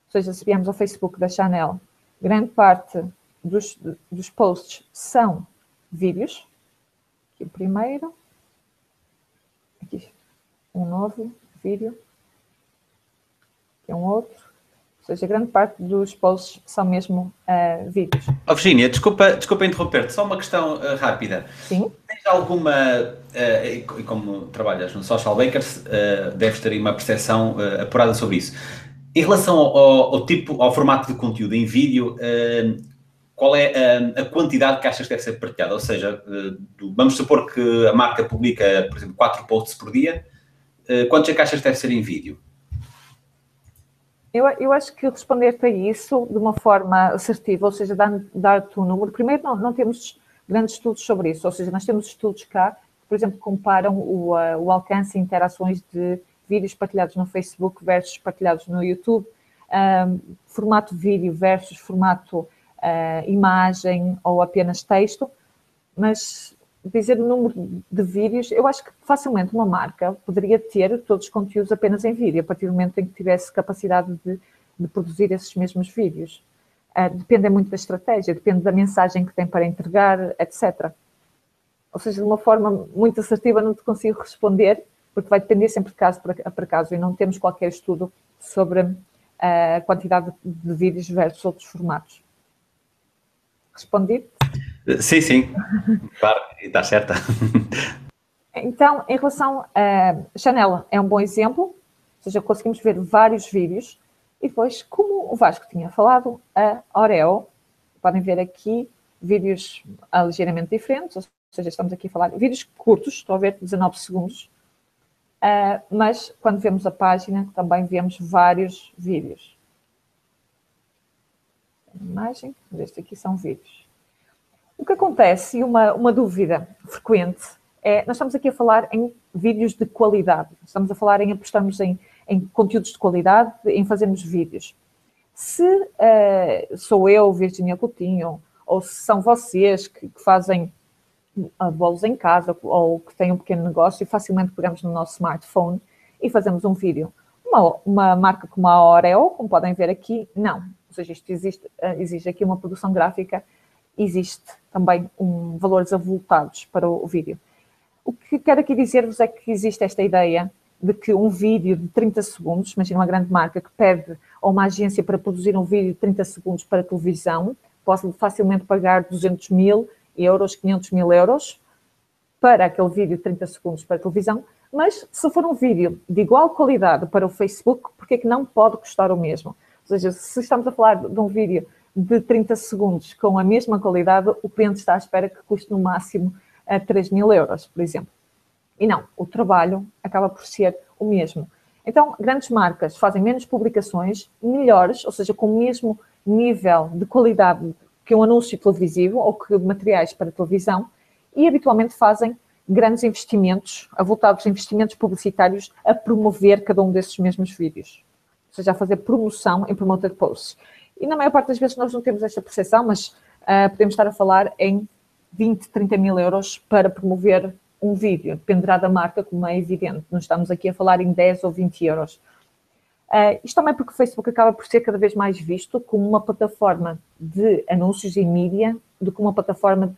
Ou seja, se viemos ao Facebook da Chanel, grande parte dos, dos posts são vídeos. Aqui o primeiro. Aqui um novo vídeo. Aqui um outro. Ou seja, grande parte dos posts são mesmo uh, vídeos. Oh, Virginia, desculpa, desculpa interromper-te, só uma questão uh, rápida. Sim. Tens alguma, uh, e como trabalhas no Social Bakers, deves ter uma percepção apurada sobre isso. Em relação ao, ao, tipo, ao formato de conteúdo em vídeo, qual é a, a, quantidade que achas que deve ser partilhada? Ou seja, vamos supor que a marca publica, por exemplo, quatro posts por dia, quantos é que achas que deve ser em vídeo? Eu, eu acho que responder-te a isso de uma forma assertiva, ou seja, dar-te um número. Primeiro, não, não temos grandes estudos sobre isso, ou seja, nós temos estudos cá, por exemplo, comparam o, uh, o alcance e interações de vídeos partilhados no Facebook versus partilhados no YouTube, um, formato vídeo versus formato uh, imagem ou apenas texto, mas dizer o número de vídeos, eu acho que facilmente uma marca poderia ter todos os conteúdos apenas em vídeo, a partir do momento em que tivesse capacidade de, de produzir esses mesmos vídeos. Uh, depende muito da estratégia, depende da mensagem que tem para entregar, etc. Ou seja, de uma forma muito assertiva não te consigo responder, porque vai depender sempre de caso para caso e não temos qualquer estudo sobre ah, a quantidade de vídeos versus outros formatos. Respondi? Sim, sim, claro, está certa. Então, em relação a Chanel, é um bom exemplo, ou seja, conseguimos ver vários vídeos, e depois, como o Vasco tinha falado, a Oreo, podem ver aqui vídeos ligeiramente diferentes, ou seja, estamos aqui a falar de vídeos curtos, estou a ver 19 segundos, uh, mas quando vemos a página também vemos vários vídeos. Imagem, este aqui são vídeos. O que acontece, e uma, uma dúvida frequente, é, nós estamos aqui a falar em vídeos de qualidade, estamos a falar em apostarmos em, em conteúdos de qualidade, em fazermos vídeos. Se uh, sou eu, Virginia Coutinho, ou se são vocês que, que fazem bolos em casa ou que têm um pequeno negócio, facilmente pegamos no nosso smartphone e fazemos um vídeo. Uma, uma marca como a Oreo, como podem ver aqui, não. Ou seja, isto existe, uh, exige aqui uma produção gráfica existe também um, valores avultados para o, o vídeo. O que quero aqui dizer-vos é que existe esta ideia de que um vídeo de 30 segundos, imagina uma grande marca que pede a uma agência para produzir um vídeo de 30 segundos para televisão, possa facilmente pagar 200 mil euros, 500 mil euros para aquele vídeo de 30 segundos para televisão, mas se for um vídeo de igual qualidade para o Facebook, por que é que não pode custar o mesmo? Ou seja, se estamos a falar de um vídeo de 30 segundos com a mesma qualidade, o cliente está à espera que custe no máximo a 3 mil euros, por exemplo. E não, o trabalho acaba por ser o mesmo. Então, grandes marcas fazem menos publicações, melhores, ou seja, com o mesmo nível de qualidade que um anúncio televisivo ou que materiais para televisão, e habitualmente fazem grandes investimentos, avultados investimentos publicitários a promover cada um desses mesmos vídeos. Ou seja, a fazer promoção em promoted posts. E na maior parte das vezes nós não temos esta percepção, mas uh, podemos estar a falar em 20, 30 mil euros para promover um vídeo. Dependerá da marca, como é evidente. Não estamos aqui a falar em 10 ou 20 euros. Uh, isto também porque o Facebook acaba por ser cada vez mais visto como uma plataforma de anúncios e mídia do que uma plataforma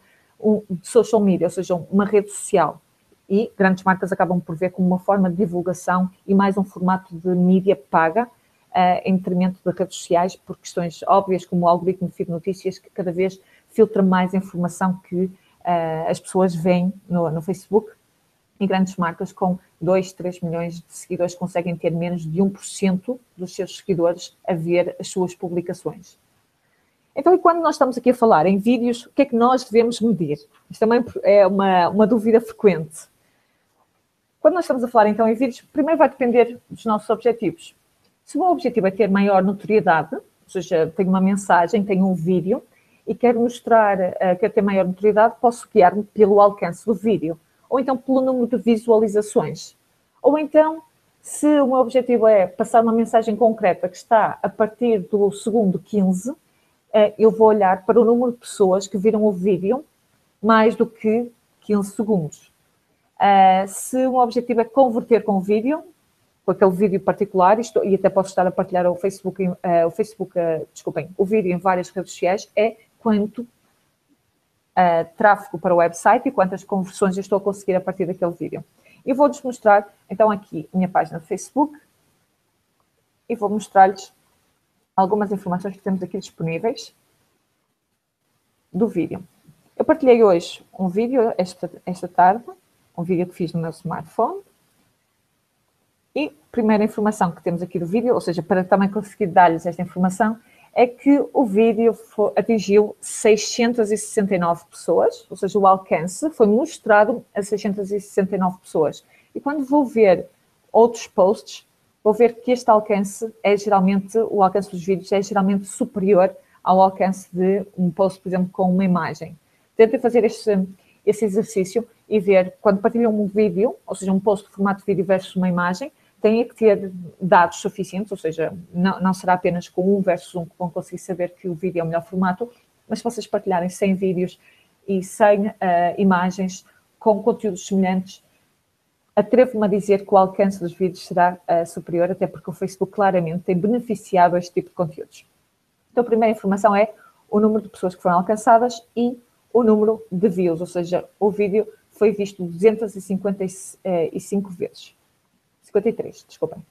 de social media, ou seja, uma rede social. E grandes marcas acabam por ver como uma forma de divulgação e mais um formato de mídia paga, uh, em detrimento de redes sociais, por questões óbvias, como o algoritmo de notícias, que cada vez filtra mais informação que uh, as pessoas veem no, no Facebook. E grandes marcas com 2, 3 milhões de seguidores conseguem ter menos de 1% dos seus seguidores a ver as suas publicações. Então, e quando nós estamos aqui a falar em vídeos, o que é que nós devemos medir? Isto também é uma, uma dúvida frequente. Quando nós estamos a falar então em vídeos, primeiro vai depender dos nossos objetivos. Se o meu objetivo é ter maior notoriedade, ou seja, tenho uma mensagem, tenho um vídeo e quero mostrar, uh, quero ter maior notoriedade, posso guiar-me pelo alcance do vídeo, ou então pelo número de visualizações. Ou então, se o meu objetivo é passar uma mensagem concreta que está a partir do segundo 15, uh, eh, eu vou olhar para o número de pessoas que viram o vídeo mais do que 15 segundos. Uh, se o meu objetivo é converter com o vídeo, com aquele vídeo particular, e até posso estar a partilhar o Facebook, uh, o Facebook, desculpem, o vídeo em várias redes sociais, é quanto uh, tráfego para o website e quantas conversões eu estou a conseguir a partir daquele vídeo. Eu vou-lhes mostrar, então, aqui a minha página de Facebook e vou mostrar-lhes algumas informações que temos aqui disponíveis do vídeo. Eu partilhei hoje um vídeo, esta, esta tarde, um vídeo que fiz no meu smartphone, e primeira informação que temos aqui do vídeo, ou seja, para também conseguir dar-lhes esta informação, é que o vídeo atingiu 669 pessoas, ou seja, o alcance foi mostrado a 669 pessoas. E quando vou ver outros posts, vou ver que este alcance é geralmente, o alcance dos vídeos é geralmente superior ao alcance de um post, por exemplo, com uma imagem. Tentem fazer este, esse exercício e ver quando partilham um vídeo, ou seja, um post de formato de vídeo versus uma imagem, têm que ter dados suficientes, ou seja, não, não será apenas com um versus um que vão conseguir saber que o vídeo é o melhor formato, mas se vocês partilharem 100 vídeos e 100 uh, imagens com conteúdos semelhantes, atrevo-me a dizer que o alcance dos vídeos será uh, superior, até porque o Facebook claramente tem beneficiado este tipo de conteúdos. Então, a primeira informação é o número de pessoas que foram alcançadas e o número de views, ou seja, o vídeo foi visto 255 vezes. 53, desculpem.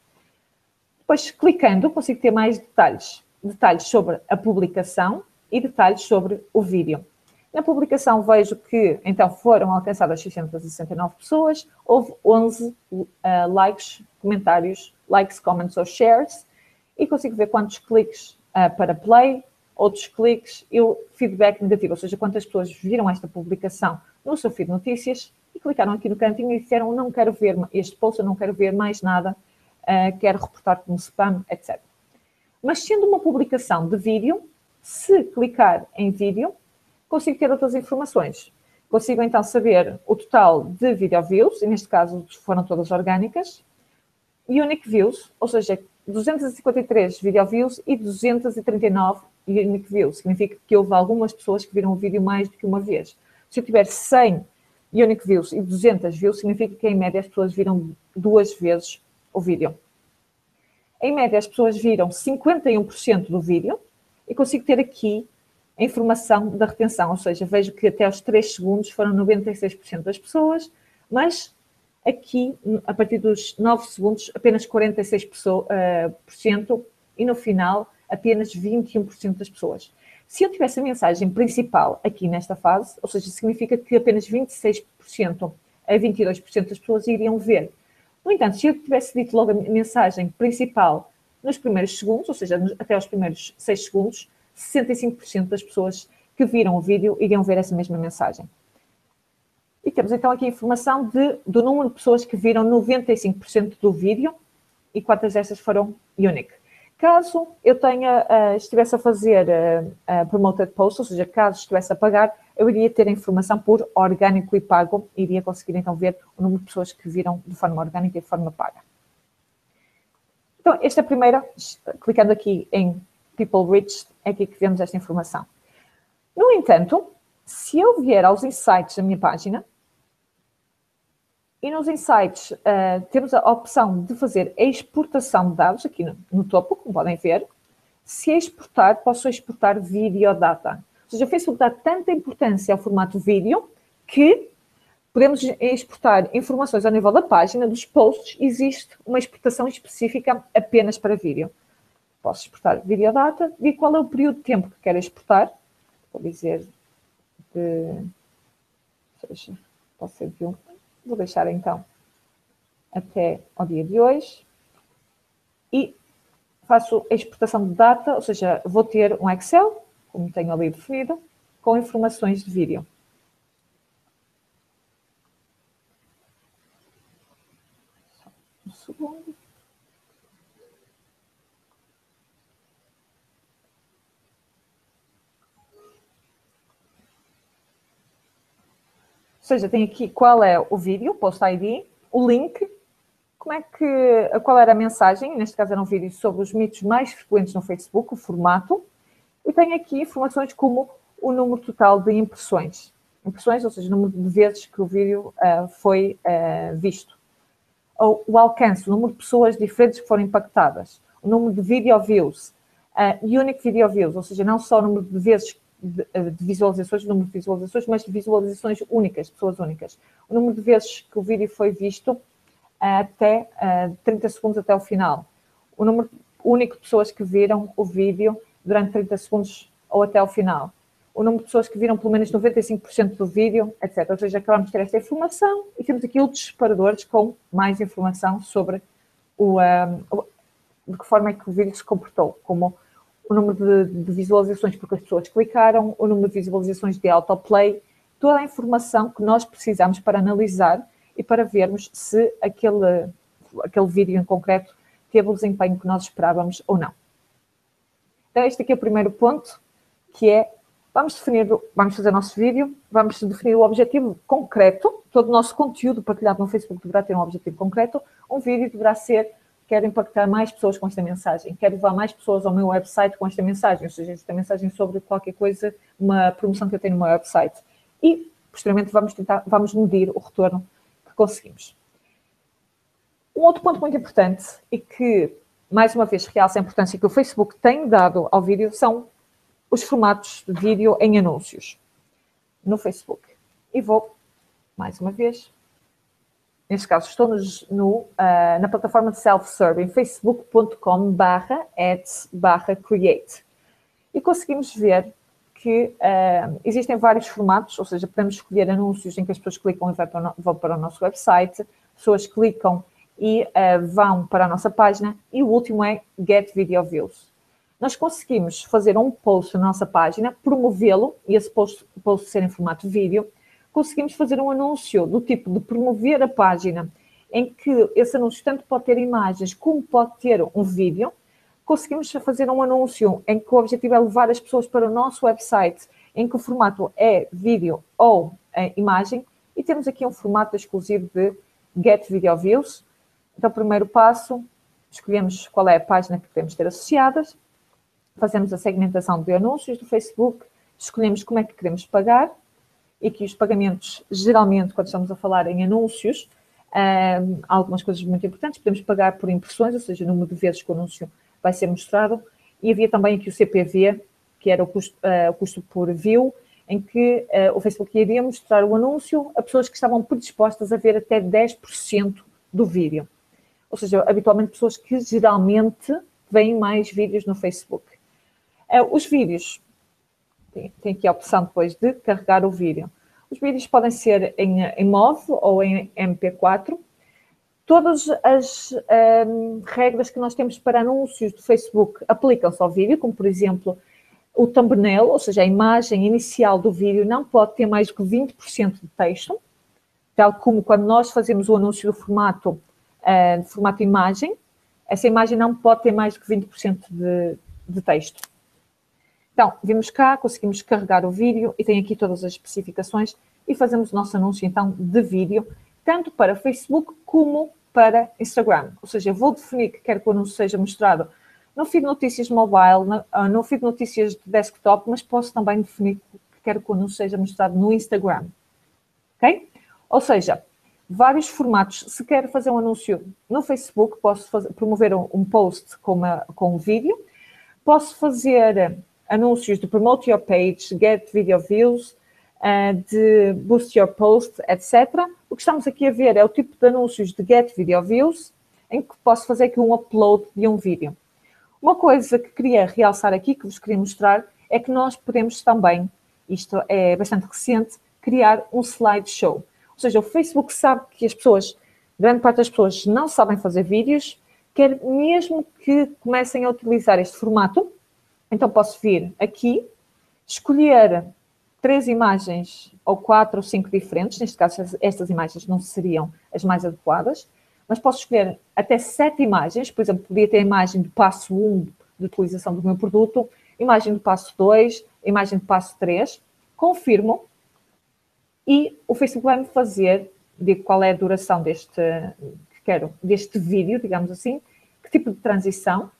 Depois, clicando, consigo ter mais detalhes. Detalhes sobre a publicação e detalhes sobre o vídeo. Na publicação vejo que, então, foram alcançadas 669 pessoas, houve 11 uh, likes, comentários, likes, comments ou shares, e consigo ver quantos cliques uh, para play, outros cliques e o feedback negativo, ou seja, quantas pessoas viram esta publicação no seu feed notícias e clicaram aqui no cantinho e disseram não quero ver este post, eu não quero ver mais nada, uh, quero reportar como spam, etc. Mas sendo uma publicação de vídeo, se clicar em vídeo, consigo ter outras informações. Consigo então saber o total de video views, e neste caso foram todas orgânicas, unique views, ou seja, 253 video views e 239 unique views. Significa que houve algumas pessoas que viram o vídeo mais do que uma vez. Se eu tiver 100 unique views e 200 views, significa que em média as pessoas viram duas vezes o vídeo. Em média as pessoas viram 51% do vídeo e consigo ter aqui a informação da retenção, ou seja, vejo que até aos 3 segundos foram 96% das pessoas, mas aqui, a partir dos 9 segundos, apenas 46% uh, e no final, apenas 21% das pessoas. Se eu tivesse a mensagem principal aqui nesta fase, ou seja, significa que apenas 26% a 22% das pessoas iriam ver. No entanto, se eu tivesse dito logo a mensagem principal nos primeiros segundos, ou seja, até os primeiros 6 segundos, 65% das pessoas que viram o vídeo iriam ver essa mesma mensagem. E temos então aqui a informação de, do número de pessoas que viram 95% do vídeo e quantas dessas foram unique. Caso eu tenha, uh, estivesse a fazer uh, uh, promoted post, ou seja, caso estivesse a pagar, eu iria ter a informação por orgânico e pago, iria conseguir então ver o número de pessoas que viram de forma orgânica e de forma paga. Então, esta é a primeira, clicando aqui em People Reached, é aqui que vemos esta informação. No entanto, se eu vier aos insights da minha página, e nos insights uh, temos a opção de fazer a exportação de dados, aqui no, no, topo, como podem ver. Se exportar, posso exportar vídeo data. Ou seja, o Facebook dá tanta importância ao formato vídeo que podemos exportar informações ao nível da página, dos posts, existe uma exportação específica apenas para vídeo. Posso exportar videodata e qual é o período de tempo que quero exportar. Vou dizer de. Seja, pode ser de um. Vou deixar então até ao dia de hoje. E faço a exportação de data, ou seja, vou ter um Excel, como tenho ali definido, com informações de vídeo. Só um segundo. Seja, tem aqui qual é o vídeo, post ID, o link, como é que, qual era a mensagem, neste caso era um vídeo sobre os mitos mais frequentes no Facebook, o formato, e tem aqui informações como o número total de impressões. Impressões, ou seja, o número de vezes que o vídeo uh, foi uh, visto. Ou o alcance, o número de pessoas diferentes que foram impactadas. O número de video views. Uh, unique video views, ou seja, não só o número de vezes de, de, visualizações, número de visualizações, mas de visualizações únicas, pessoas únicas. O número de vezes que o vídeo foi visto até uh, 30 segundos até o final. O número único de pessoas que viram o vídeo durante 30 segundos ou até o final. O número de pessoas que viram pelo menos 95% do vídeo, etc. Ou seja, acabamos de ter esta informação e temos aqui outros separadores com mais informação sobre o, um, de que forma é que o vídeo se comportou, como o número de, de, visualizações porque as pessoas clicaram, o número de visualizações de autoplay, toda a informação que nós precisamos para analisar e para vermos se aquele, aquele vídeo em concreto teve o desempenho que nós esperávamos ou não. Então, este aqui é o primeiro ponto, que é, vamos definir, vamos fazer nosso vídeo, vamos definir o objetivo concreto, todo o nosso conteúdo partilhado no Facebook deverá ter um objetivo concreto, um vídeo deverá ser, quero impactar mais pessoas com esta mensagem, quero levar mais pessoas ao meu website com esta mensagem, ou seja, esta mensagem sobre qualquer coisa, uma promoção que eu tenho no meu website. E, posteriormente, vamos tentar, vamos medir o retorno que conseguimos. Um outro ponto muito importante e que, mais uma vez, realça a importância que o Facebook tem dado ao vídeo são os formatos de vídeo em anúncios no Facebook. E vou, mais uma vez, neste caso estou no, no, uh, na plataforma de self-serving, facebook.com barra ads barra create. E conseguimos ver que uh, existem vários formatos, ou seja, podemos escolher anúncios em que as pessoas clicam e para vão para o nosso website, pessoas clicam e uh, vão para a nossa página. E o último é Get Video Views. Nós conseguimos fazer um post na nossa página, promovê-lo, e esse post, post ser em formato vídeo, conseguimos fazer um anúncio do tipo de promover a página, em que esse anúncio tanto pode ter imagens como pode ter um vídeo. Conseguimos fazer um anúncio em que o objetivo é levar as pessoas para o nosso website, em que o formato é vídeo ou é imagem, e temos aqui um formato exclusivo de Get Video Views, então, primeiro passo, escolhemos qual é a página que queremos ter associadas, fazemos a segmentação de anúncios do Facebook, escolhemos como é que queremos pagar, e que os pagamentos, geralmente, quando estamos a falar em anúncios, há algumas coisas muito importantes. Podemos pagar por impressões, ou seja, o número de vezes que o anúncio vai ser mostrado. E havia também aqui o CPV, que era o custo, uh, o custo por view, em que uh, o Facebook iria mostrar o anúncio a pessoas que estavam predispostas a ver até 10% do vídeo ou seja, habitualmente pessoas que geralmente veem mais vídeos no Facebook. Eh, os vídeos, tem, tem aqui a opção depois de carregar o vídeo. Os vídeos podem ser em, em MOV ou em MP4. Todas as um, regras que nós temos para anúncios do Facebook aplicam-se ao vídeo, como por exemplo o thumbnail, ou seja, a imagem inicial do vídeo não pode ter mais que 20% de texto, tal como quando nós fazemos o anúncio do formato uh, formato imagem, essa imagem não pode ter mais que 20% de, de texto. Então, vimos cá, conseguimos carregar o vídeo e tem aqui todas as especificações e fazemos o nosso anúncio, então, de vídeo, tanto para Facebook como para Instagram. Ou seja, eu vou definir que quero que o anúncio seja mostrado no feed notícias mobile, no, ah, no feed notícias de desktop, mas posso também definir que quero que o anúncio seja mostrado no Instagram. Ok? Ou seja, vários formatos. Se quero fazer um anúncio no Facebook, posso fazer, promover um post com, uma, com um vídeo. Posso fazer anúncios de Promote Your Page, Get Video Views, uh, de Boost Your Post, etc. O que estamos aqui a ver é o tipo de anúncios de Get Video Views, em que posso fazer aqui um upload de um vídeo. Uma coisa que queria realçar aqui, que vos queria mostrar, é que nós podemos também, isto é bastante recente, criar um slideshow. Ou seja, o Facebook sabe que as pessoas, grande parte das pessoas, não sabem fazer vídeos, quer mesmo que comecem a utilizar este formato. Então posso vir aqui, escolher três imagens ou quatro ou cinco diferentes, neste caso estas imagens não seriam as mais adequadas, mas posso escolher até sete imagens, por exemplo, podia ter a imagem do passo 1 de utilização do meu produto, imagem do passo 2, imagem do passo 3, confirmo e o Facebook vai-me fazer, digo qual é a duração deste, que quero, deste vídeo, digamos assim, que tipo de transição,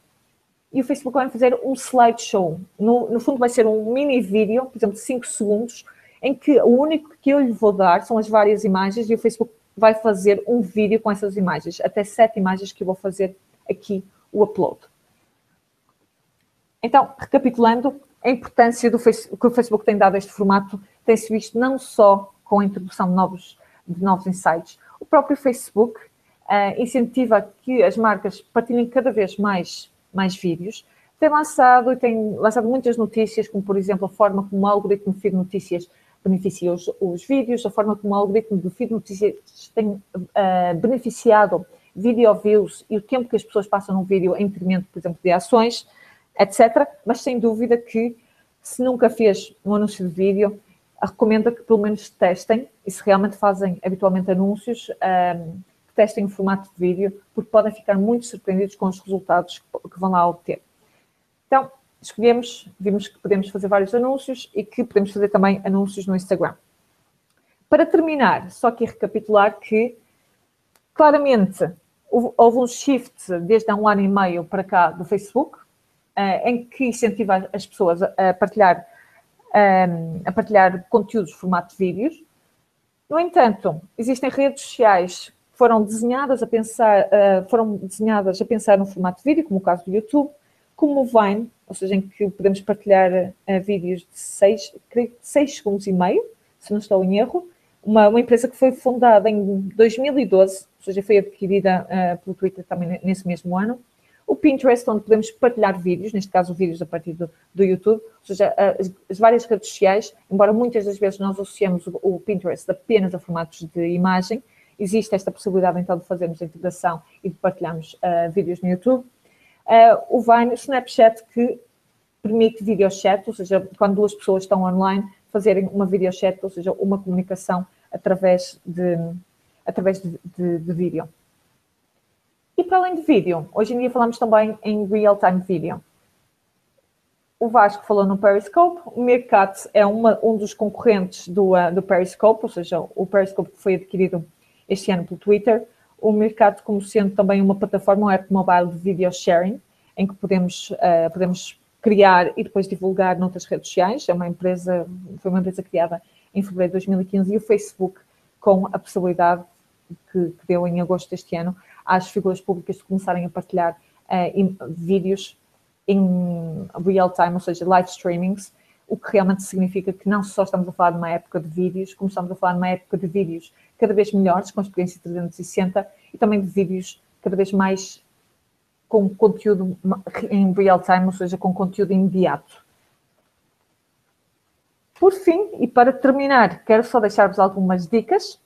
e o Facebook vai fazer um slideshow. No, no fundo vai ser um mini vídeo, por exemplo, de 5 segundos, em que o único que eu lhe vou dar são as várias imagens e o Facebook vai fazer um vídeo com essas imagens, até sete imagens que eu vou fazer aqui o upload. Então, recapitulando, a importância do Facebook, que o Facebook tem dado a este formato tem-se visto não só com a introdução de novos, de novos insights, o próprio Facebook uh, incentiva que as marcas partilhem cada vez mais, mais vídeos, tem lançado e tem lançado muitas notícias, como por exemplo a forma como o algoritmo de feed notícias beneficia os, os vídeos, a forma como o algoritmo de feed notícias tem uh, beneficiado video views e o tempo que as pessoas passam no vídeo em detrimento, por exemplo, de ações. etc. Mas sem dúvida que, se nunca fez um anúncio de vídeo, recomenda que pelo menos testem e se realmente fazem habitualmente anúncios, um, que testem o formato de vídeo, porque podem ficar muito surpreendidos com os resultados que vão lá obter. Então, escolhemos, vimos que podemos fazer vários anúncios e que podemos fazer também anúncios no Instagram. Para terminar, só aqui recapitular que, claramente, houve um shift desde há um ano e meio para cá do Facebook, eh, em que incentiva as pessoas a partilhar, ehm, a partilhar conteúdos formato de vídeos. No entanto, existem redes sociais foram desenhadas a pensar, eh, foram desenhadas a pensar no formato de vídeo, como o caso do YouTube, como o Vine, ou seja, em que podemos partilhar uh, vídeos de 6 segundos e meio, se não estou em erro, uma, uma, empresa que foi fundada em 2012, ou seja, foi adquirida uh, pelo Twitter também nesse mesmo ano. O Pinterest, onde podemos partilhar vídeos, neste caso vídeos a partir do, do YouTube, ou seja, as, as, várias redes sociais, embora muitas das vezes nós associamos o, o, Pinterest apenas a formatos de imagem, existe esta possibilidade então de fazermos a integração e de partilharmos uh, vídeos no YouTube. Uh, o Vine, o Snapchat, que permite videochat, ou seja, quando duas pessoas estão online, fazerem uma videochat, ou seja, uma comunicação através de, através de, de, de vídeo. E para além de vídeo, hoje em dia falamos também em real-time video. O Vasco falou no Periscope, o Meerkat é uma, um dos concorrentes do, uh, do Periscope, ou seja, o Periscope foi adquirido este ano pelo Twitter. O Meerkat como sendo também uma plataforma, um app mobile de video sharing, em que podemos, uh, podemos criar e depois divulgar noutras redes sociais. É uma empresa, foi uma empresa criada em fevereiro de 2015 e o Facebook com a possibilidade que, que deu em agosto deste ano às figuras públicas de começarem a partilhar uh, vídeos em real time, ou seja, live streamings, o que realmente significa que não só estamos a falar de uma época de vídeos, como estamos a falar de uma época de vídeos cada vez melhores, com experiência 360, e também de vídeos cada vez mais com conteúdo em real time, ou seja, com conteúdo imediato. Por fim, e para terminar, quero só deixar-vos algumas dicas.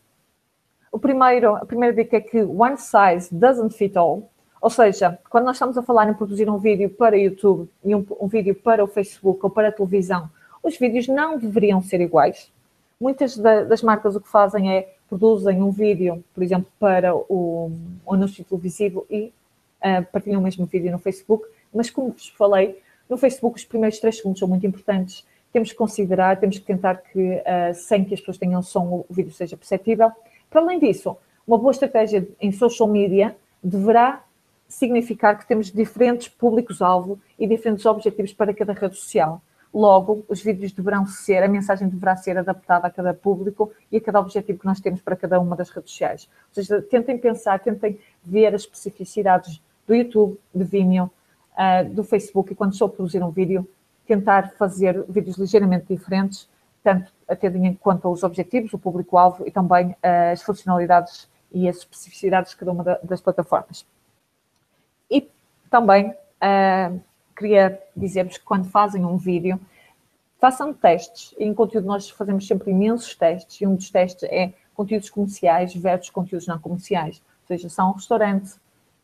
O primeiro, a primeira dica é que one size doesn't fit all, ou seja, quando nós estamos a falar em produzir um vídeo para YouTube e um, um vídeo para o Facebook ou para a televisão, os vídeos não deveriam ser iguais. Muitas da, das marcas o que fazem é produzem um vídeo, por exemplo, para o, o anúncio televisivo e uh, partilham o mesmo vídeo no Facebook, mas como vos falei, no Facebook os primeiros três segundos são muito importantes. Temos que considerar, temos que tentar que, uh, sem que as pessoas tenham som, o vídeo seja perceptível. Para além disso, uma boa estratégia em social media deverá significar que temos diferentes públicos-alvo e diferentes objetivos para cada rede social. Logo, os vídeos deverão ser, a mensagem deverá ser adaptada a cada público e a cada objetivo que nós temos para cada uma das redes sociais. Ou seja, tentem pensar, tentem ver as especificidades do YouTube, de Vimeo, uh, do Facebook e quando a produzir um vídeo, tentar fazer vídeos ligeiramente diferentes, tanto a ter em conta os objetivos, o público-alvo e também uh, as funcionalidades e as especificidades de cada uma da, das plataformas. E também uh, queria dizer-vos que quando fazem um vídeo, façam testes. Em conteúdo nós fazemos sempre imensos testes e um dos testes é conteúdos comerciais versus conteúdos não comerciais. Ou seja, são um restaurante,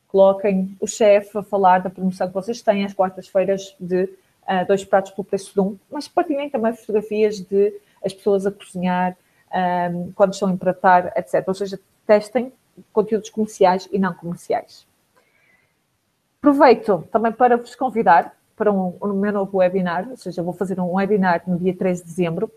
coloquem o chefe a falar da promoção que vocês têm às quartas-feiras de uh, dois pratos pelo preço de um, mas partilhem também fotografias de as pessoas a cozinhar, um, ah, quando estão a empratar, etc. Ou seja, testem conteúdos comerciais e não comerciais. Aproveito também para vos convidar para um, um meu novo webinar, ou seja, vou fazer um webinar no dia 13 de dezembro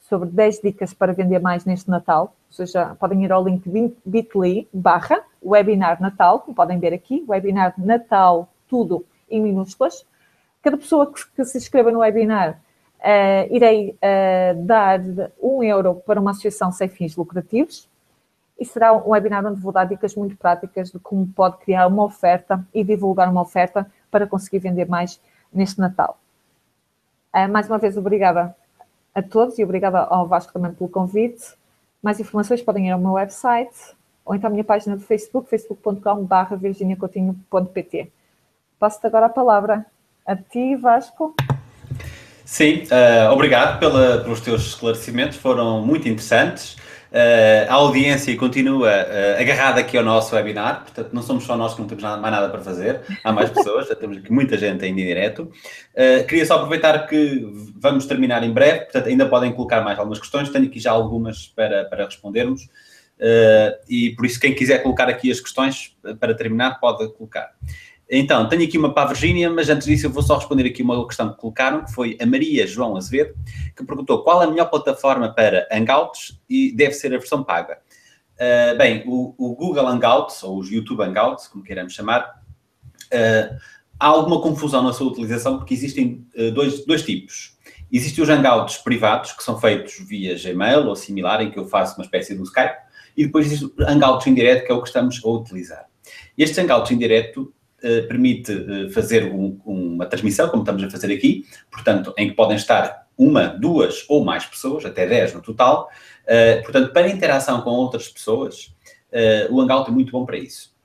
sobre 10 dicas para vender mais neste Natal. Ou seja, podem ir ao link bit.ly barra webinar Natal, como podem ver aqui, webinar Natal, tudo em minúsculas. Cada pessoa que, que se inscreva no webinar, uh, irei uh, dar um euro para uma associação sem fins lucrativos. E será um webinar onde vou dar dicas muito práticas de como pode criar uma oferta e divulgar uma oferta para conseguir vender mais neste Natal. Uh, mais uma vez, obrigada a todos e obrigada ao Vasco também pelo convite. Mais informações podem ir ao meu website ou então à minha página do Facebook, facebook.com.br virginiacotinho.pt. Passo-te agora a palavra a ti, Vasco. Sim, uh, obrigado pela, pelos teus esclarecimentos, foram muito interessantes. Uh, a audiência continua uh, agarrada aqui ao nosso webinar, portanto, não somos só nós que não temos nada, mais nada para fazer, há mais pessoas, já temos aqui muita gente ainda em direto. Uh, queria só aproveitar que vamos terminar em breve, portanto, ainda podem colocar mais algumas questões, tenho aqui já algumas para, para respondermos, e por isso, quem quiser colocar aqui as questões para terminar, pode colocar. Então, tenho aqui uma para a Virgínia, mas antes disso eu vou só responder aqui uma questão que colocaram, que foi a Maria João Azevedo, que perguntou qual a melhor plataforma para Hangouts e deve ser a versão paga. Uh, bem, o, o, Google Hangouts, ou os YouTube Hangouts, como queiramos chamar, uh, há alguma confusão na sua utilização porque existem uh, dois, dois tipos. Existem os Hangouts privados, que são feitos via Gmail ou similar, em que eu faço uma espécie de Skype, e depois existe o Hangouts em direto, que é o que estamos a utilizar. Este Hangouts em direto eh, permite uh, fazer um, uma transmissão, como estamos a fazer aqui, portanto, em que podem estar uma, duas ou mais pessoas, até dez no total. Uh, portanto, para interação com outras pessoas, o Hangout é muito bom para isso.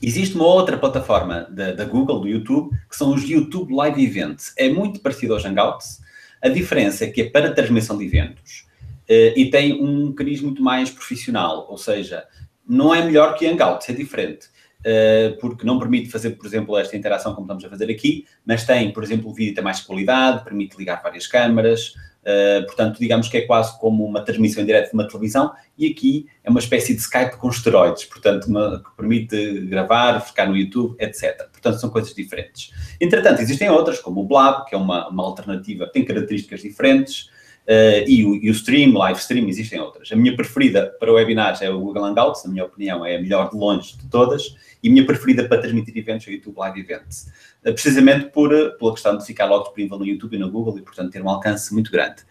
Existe uma outra plataforma da, da, Google, do YouTube, que são os YouTube Live Events. É muito parecido aos Hangouts. A diferença é que é para transmissão de eventos e tem um cariz muito mais profissional, ou seja, não é melhor que Hangouts, é diferente. Eh, porque não permite fazer, por exemplo, esta interação como estamos a fazer aqui, mas tem, por exemplo, o vídeo tem mais qualidade, permite ligar várias câmaras, uh, portanto, digamos que é quase como uma transmissão em direto de uma televisão, e aqui é uma espécie de Skype com esteroides, portanto, que permite gravar, ficar no YouTube, etc. Portanto, são coisas diferentes. Entretanto, existem outras, como o Blab, que é uma, uma alternativa, tem características diferentes, Uh, e, o, e, o, stream, live stream, existem outras. A minha preferida para webinars é o Google Hangouts, na minha opinião, é a melhor de longe de todas, e a minha preferida para transmitir eventos é o YouTube Live Events. Uh, precisamente por, pela questão de ficar logo disponível no YouTube e no Google e, portanto, ter um alcance muito grande.